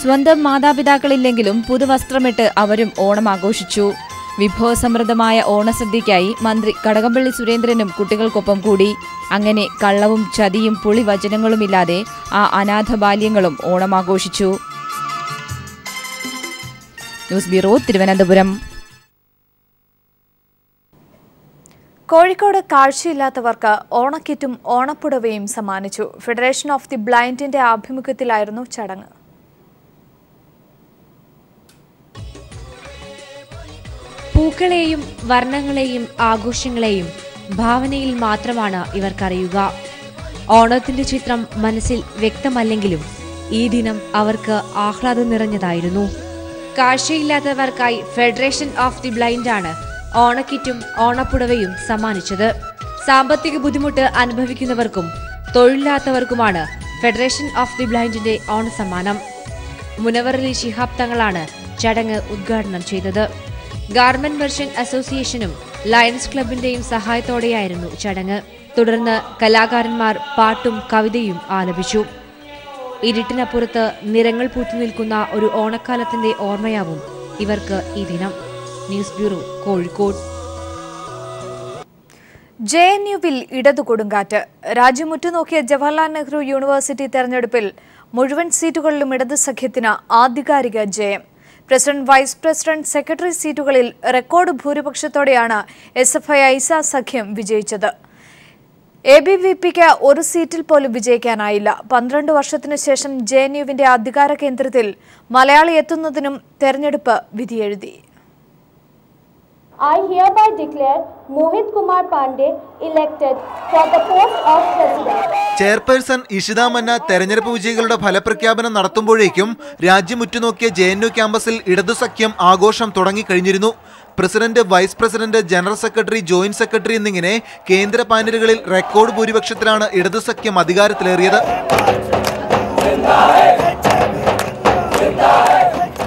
സ്വന്തം മാതാപിതാക്കളില്ലെങ്കിലും പുതുവസ്ത്രമിട്ട് അവരും ഓണം ആഘോഷിച്ചു. വിഭവസമൃദ്ധമായ ഓണസദ്യയ്ക്കായി മന്ത്രി കടകംപള്ളി സുരേന്ദ്രനും കുട്ടികൾക്കൊപ്പം കൂടി. അങ്ങനെ കള്ളവും ചതിയും പുളിവചനങ്ങളുമില്ലാതെ ആ അനാഥ ബാല്യങ്ങളും ഓണമാഘോഷിച്ചു. News bureau Thiruvananthapuram. കോഴിക്കോട് കാഴ്ചയില്ലാത്തവർക്ക് ഓണക്കിറ്റും ഓണപ്പുടവയും സമ്മാനിച്ചു. ഫെഡറേഷൻ ഓഫ് ദി ബ്ലൈൻഡിന്റെ ആഭിമുഖ്യത്തിലായിരുന്നു ചടങ്ങ്. പൂക്കളെയും വർണങ്ങളെയും ആഘോഷങ്ങളെയും ഭാവനയിൽ മാത്രമാണ് ഇവർക്കറിയുക. ഓണത്തിന്റെ ചിത്രം മനസ്സിൽ വ്യക്തമല്ലെങ്കിലും ഈ ദിനം അവർക്ക് ആഹ്ലാദം നിറഞ്ഞതായിരുന്നു. കാഴ്ചയില്ലാത്തവർക്കായി ഫെഡറേഷൻ ഓഫ് ദി ബ്ലൈൻഡാണ് ഓണക്കിറ്റും ഓണപ്പുടവയും സമ്മാനിച്ചത്. സാമ്പത്തിക ബുദ്ധിമുട്ട് അനുഭവിക്കുന്നവർക്കും തൊഴിലില്ലാത്തവർക്കുമാണ് ഫെഡറേഷൻ ഓഫ് ദി ബ്ലൈൻഡിന്റെ ഓണ സമ്മാനം മുനവറലി ശിഹാബ് തങ്ങളാണ് ചടങ്ങ് ഉദ്ഘാടനം ചെയ്തത്. ഗാർമെന്റ് മെർച്ചന്റ് അസോസിയേഷനും ലയൺസ് ക്ലബിന്റെയും സഹായത്തോടെയായിരുന്നു ചടങ്ങ്. തുടർന്ന് കലാകാരന്മാർ പാട്ടും കവിതയും ആലപിച്ചു. ഇരുട്ടിനപ്പുറത്ത് നിറങ്ങൾ പൂത്തുനിൽക്കുന്ന ഒരു ഓണക്കാലത്തിന്റെ ഓർമ്മയാവും ഇവർക്ക് ഈ ദിനം. News bureau Kozhikode. J N യുവിൽ ഇടതു കൊടുങ്കാറ്റ്. രാജ്യം ഉറ്റുനോക്കിയ ജവഹർലാൽ നെഹ്റു യൂണിവേഴ്സിറ്റി തെരഞ്ഞെടുപ്പിൽ മുഴുവൻ സീറ്റുകളിലും ഇടതു സഖ്യത്തിന് ആധികാരിക ജയം. പ്രസിഡന്റ് വൈസ് പ്രസിഡന്റ് സെക്രട്ടറി സീറ്റുകളിൽ റെക്കോർഡ് ഭൂരിപക്ഷത്തോടെയാണ് എസ് എഫ് ഐ ഐസ സഖ്യം വിജയിച്ചത്. എ ബി വി പിക്ക് ഒരു സീറ്റിൽ പോലും വിജയിക്കാനായില്ല. പന്ത്രണ്ട് വർഷത്തിനു ശേഷം ജെ എൻ യുവിന്റെ അധികാര കേന്ദ്രത്തിൽ മലയാളി എത്തുന്നതിനും തെരഞ്ഞെടുപ്പ് വിധിയെഴുതി. I hereby declare Mohit Kumar Pandey elected for the post of President. Chairperson Ishita Manna തെരഞ്ഞെടുപ്പ് വിജയികളുടെ ഫലപ്രഖ്യാപനം നടത്തുമ്പോഴേക്കും രാജ്യം ഉറ്റുനോക്കിയ ജെ എൻ യു ക്യാമ്പസിൽ ഇടതു സഖ്യം ആഘോഷം തുടങ്ങിക്കഴിഞ്ഞിരുന്നു. President vice president general secretary joint secretary എന്നിങ്ങനെ കേന്ദ്ര പാനലുകളിൽ റെക്കോർഡ് ഭൂരിപക്ഷത്തിലാണ് ഇടതു സഖ്യം അധികാരത്തിലേറിയത്.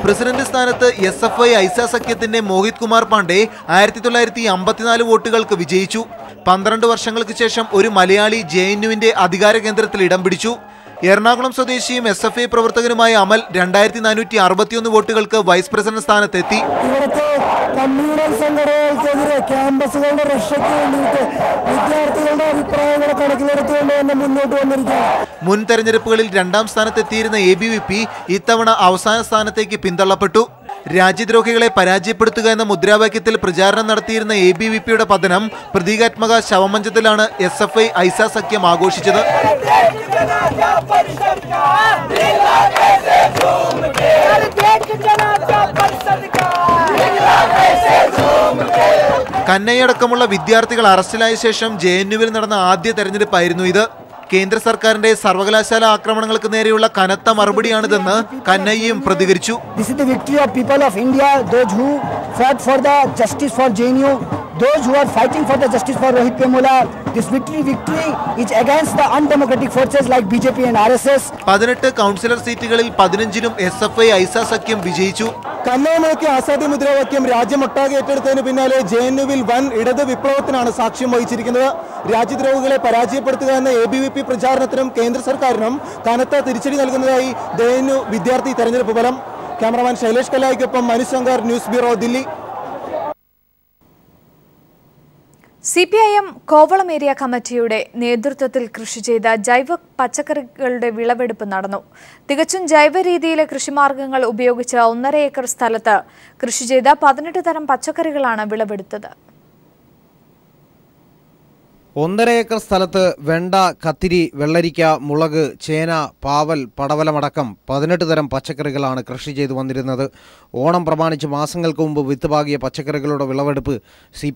പ്രസിഡന്റ് സ്ഥാനത്ത് എസ് എഫ് ഐ ഐസ സഖ്യത്തിന്റെ മോഹിത് കുമാർ പാണ്ഡെ ആയിരത്തി തൊള്ളായിരത്തി അമ്പത്തിനാല് വോട്ടുകൾക്ക് വിജയിച്ചു. പന്ത്രണ്ട് വർഷങ്ങൾക്ക് ശേഷം ഒരു മലയാളി ജെ എൻ യുവിന്റെ അധികാര കേന്ദ്രത്തിൽ ഇടം പിടിച്ചു. എറണാകുളം സ്വദേശിയും എസ് എഫ് ഐ പ്രവർത്തകനുമായ അമൽ രണ്ടായിരത്തി നാനൂറ്റി അറുപത്തിയൊന്ന് വോട്ടുകൾക്ക് വൈസ് പ്രസിഡന്റ് സ്ഥാനത്തെത്തി. ഇവിടുത്തെ കമ്മ്യൂണൽ സംഘടനകൾക്കെതിരെ ക്യാമ്പസുകളുടെ രക്ഷയ്ക്ക് വേണ്ടിയിട്ട് വിദ്യാർത്ഥികളുടെ അഭിപ്രായങ്ങൾ കണക്കിലെടുത്തുകൊണ്ട് തന്നെ മുന്നോട്ട് വന്നിരിക്കുകയാണ്. മുൻ തെരഞ്ഞെടുപ്പുകളിൽ രണ്ടാം സ്ഥാനത്തെത്തിയിരുന്ന എ ബി വി പി ഇത്തവണ അവസാന സ്ഥാനത്തേക്ക് പിന്തള്ളപ്പെട്ടു. രാജ്യദ്രോഹികളെ പരാജയപ്പെടുത്തുക എന്ന മുദ്രാവാക്യത്തിൽ പ്രചാരണം നടത്തിയിരുന്ന എ ബി വി പിയുടെ പതനം പ്രതീകാത്മക ശവമഞ്ചത്തിലാണ് എസ് എഫ് ഐ ഐസ സഖ്യം ആഘോഷിച്ചത്. കന്നയ്യടക്കമുള്ള വിദ്യാർത്ഥികൾ അറസ്റ്റിലായ ശേഷം ജെ നടന്ന ആദ്യ തെരഞ്ഞെടുപ്പായിരുന്നു ഇത്. കേന്ദ്ര സർക്കാരിന്റെ സർവകലാശാല ആക്രമണങ്ങൾക്ക് നേരെയുള്ള കനത്ത മറുപടിയാണിതെന്ന് കന്നയ്യയും പ്രതികരിച്ചു This is the victory of people of India, those who fought for the justice for JNU, those who are fighting for the justice for Rohit Pemula. This victory, victory is against the undemocratic forces like BJP and RSS. പതിനെട്ട് councillor സീറ്റുകളിൽ പതിനഞ്ചിനും S F I AISA സഖ്യം വിജയിച്ചു കന്നയമൊക്കെ ആസാദി മുദ്രാവാക്യം രാജ്യമൊട്ടാകെ ഏറ്റെടുത്തതിന് പിന്നാലെ J N യുവിൽ വൻ ഇടത് വിപ്ലവത്തിനാണ് സാക്ഷ്യം വഹിച്ചിരിക്കുന്നത് രാജ്യദ്രോഹികളെ പരാജയപ്പെടുത്തുക എന്ന എ ബി വി പി പ്രചാരണത്തിനും കേന്ദ്ര സർക്കാരിനും കനത്ത തിരിച്ചടി നൽകുന്നതായി ജെ എൻ യു വിദ്യാർത്ഥി തെരഞ്ഞെടുപ്പ് ഫലം cameraman Shailesh കലായിക്കൊപ്പം Manu Shankar news bureau Delhi C P I M Kovalam area കമ്മിറ്റിയുടെ നേതൃത്വത്തിൽ കൃഷി ചെയ്ത ജൈവ പച്ചക്കറികളുടെ വിളവെടുപ്പ് നടന്നു. തികച്ചും ജൈവ രീതിയിലെ കൃഷിമാർഗങ്ങൾ ഉപയോഗിച്ച ഒന്നര ഏക്കർ സ്ഥലത്ത് കൃഷി ചെയ്ത പതിനെട്ട് തരം പച്ചക്കറികളാണ് വിളവെടുത്തത്. ഒന്നര ഏക്കർ സ്ഥലത്ത് വെണ്ട കത്തിരി വെള്ളരിക്ക മുളക് ചേന പാവൽ പടവലമടക്കം പതിനെട്ട് തരം പച്ചക്കറികളാണ് കൃഷി ചെയ്തു വന്നിരുന്നത്. ഓണം പ്രമാണിച്ച് മാസങ്ങൾക്ക് മുമ്പ് വിത്ത് പാകിയ പച്ചക്കറികളുടെ വിളവെടുപ്പ് സി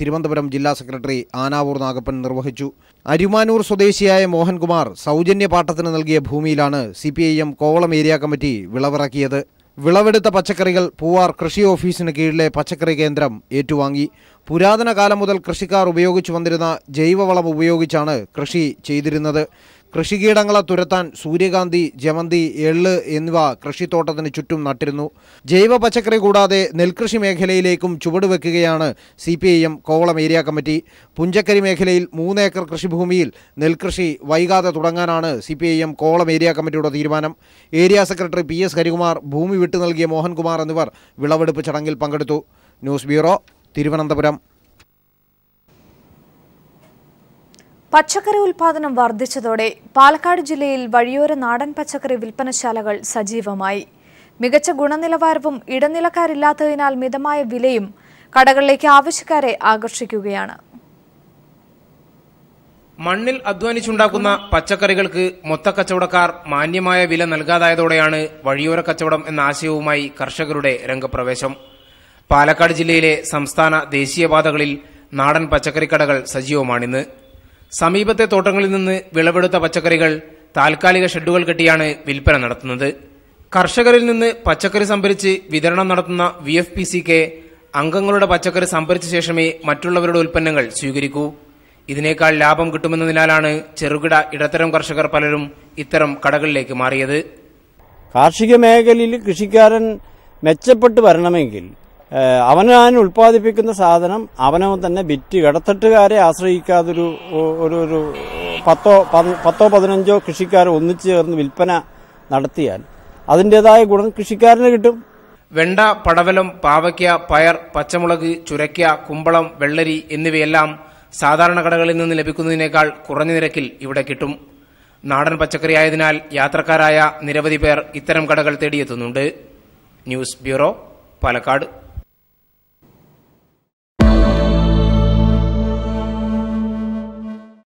തിരുവനന്തപുരം ജില്ലാ സെക്രട്ടറി ആനാവൂർ നാഗപ്പൻ നിർവഹിച്ചു. അരിമാനൂർ സ്വദേശിയായ മോഹൻകുമാർ സൗജന്യ പാട്ടത്തിന് നൽകിയ ഭൂമിയിലാണ് സി കോവളം ഏരിയ കമ്മിറ്റി വിളവിറക്കിയത്. വിളവെടുത്ത പച്ചക്കറികൾ പൂവാർ കൃഷി ഓഫീസിന് കീഴിലെ പച്ചക്കറി കേന്ദ്രം ഏറ്റുവാങ്ങി. പുരാതന കാലം മുതൽ കൃഷിക്കാർ ഉപയോഗിച്ചു വന്നിരുന്ന ജൈവവളം ഉപയോഗിച്ചാണ് കൃഷി ചെയ്തിരുന്നത്. കൃഷികീടങ്ങളെ തുരത്താൻ സൂര്യകാന്തി ജമന്തി എള്ള് എന്നിവ കൃഷിത്തോട്ടത്തിന് ചുറ്റും നട്ടിരുന്നു. ജൈവ പച്ചക്കറി കൂടാതെ നെൽകൃഷി മേഖലയിലേക്കും ചുവടുവെക്കുകയാണ് C P I M Kovalam area committee. Punchakkari മേഖലയിൽ മൂന്നേക്കർ കൃഷിഭൂമിയിൽ നെൽകൃഷി വൈകാതെ തുടങ്ങാനാണ് C P I M Kovalam area കമ്മിറ്റിയുടെ തീരുമാനം. Area secretary P S Harikumar ഭൂമി വിട്ടു നൽകിയ മോഹൻകുമാർ എന്നിവർ വിളവെടുപ്പ് ചടങ്ങിൽ പങ്കെടുത്തു. News bureau Thiruvananthapuram. പച്ചക്കറി ഉൽപാദനം വർദ്ധിച്ചതോടെ പാലക്കാട് ജില്ലയിൽ വഴിയോര നാടൻ പച്ചക്കറി വിൽപ്പനശാലകൾ സജീവമായി. മികച്ച ഗുണനിലവാരവും ഇടനിലക്കാരില്ലാത്തതിനാൽ മിതമായ വിലയും കടകളിലേക്ക് ആവശ്യക്കാരെ ആകർഷിക്കുകയാണ്. മണ്ണിൽ അധ്വാനിച്ചുണ്ടാക്കുന്ന പച്ചക്കറികൾക്ക് മൊത്തക്കച്ചവടക്കാർ മാന്യമായ വില നൽകാതായതോടെയാണ് വഴിയോര കച്ചവടം എന്ന ആശയവുമായി കർഷകരുടെ രംഗപ്രവേശം. പാലക്കാട് ജില്ലയിലെ സംസ്ഥാന ദേശീയപാതകളിൽ നാടൻ പച്ചക്കറിക്കടകൾ സജീവമാണിന്ന്. സമീപത്തെ തോട്ടങ്ങളിൽ നിന്ന് വിളവെടുത്ത പച്ചക്കറികൾ താൽക്കാലിക ഷെഡുകൾ കെട്ടിയാണ് വിൽപ്പന നടത്തുന്നത്. കർഷകരിൽ നിന്ന് പച്ചക്കറി സംഭരിച്ച് വിതരണം നടത്തുന്ന വി എഫ് പി സിക്ക് അംഗങ്ങളുടെ പച്ചക്കറി സംഭരിച്ച ശേഷമേ മറ്റുള്ളവരുടെ ഉൽപ്പന്നങ്ങൾ സ്വീകരിക്കൂ. ഇതിനേക്കാൾ ലാഭം കിട്ടുമെന്നതിനാലാണ് ചെറുകിട ഇടത്തരം കർഷകർ പലരും ഇത്തരം കടകളിലേക്ക് മാറിയത്. കാർഷിക മേഖലയിൽ കൃഷിക്കാരൻ മെച്ചപ്പെട്ട് വരണമെങ്കിൽ അവനാൻ ഉൽപ്പാദിപ്പിക്കുന്ന സാധനം അവനവൻ തന്നെ വിറ്റ് ഇടത്തട്ടുകാരെ ആശ്രയിക്കാതൊരു ഒരു ഒരു പത്തോ പതി- പത്തോ പതിനഞ്ചോ കൃഷിക്കാർ ഒന്നിച്ചു ചേർന്ന് വിൽപ്പന നടത്തിയാൽ അതിന്റെതായ ഗുണം കൃഷിക്കാരന് കിട്ടും. വെണ്ട പടവലം പാവയ്ക്ക പയർ പച്ചമുളക് ചുരയ്ക്ക കുമ്പളം വെള്ളരി എന്നിവയെല്ലാം സാധാരണ കടകളിൽ നിന്ന് ലഭിക്കുന്നതിനേക്കാൾ കുറഞ്ഞ നിരക്കിൽ ഇവിടെ കിട്ടും. നാടൻ പച്ചക്കറി ആയതിനാൽ യാത്രക്കാരായ നിരവധി പേർ ഇത്തരം കടകൾ തേടിയെത്തുന്നുണ്ട്. News bureau Palakkad.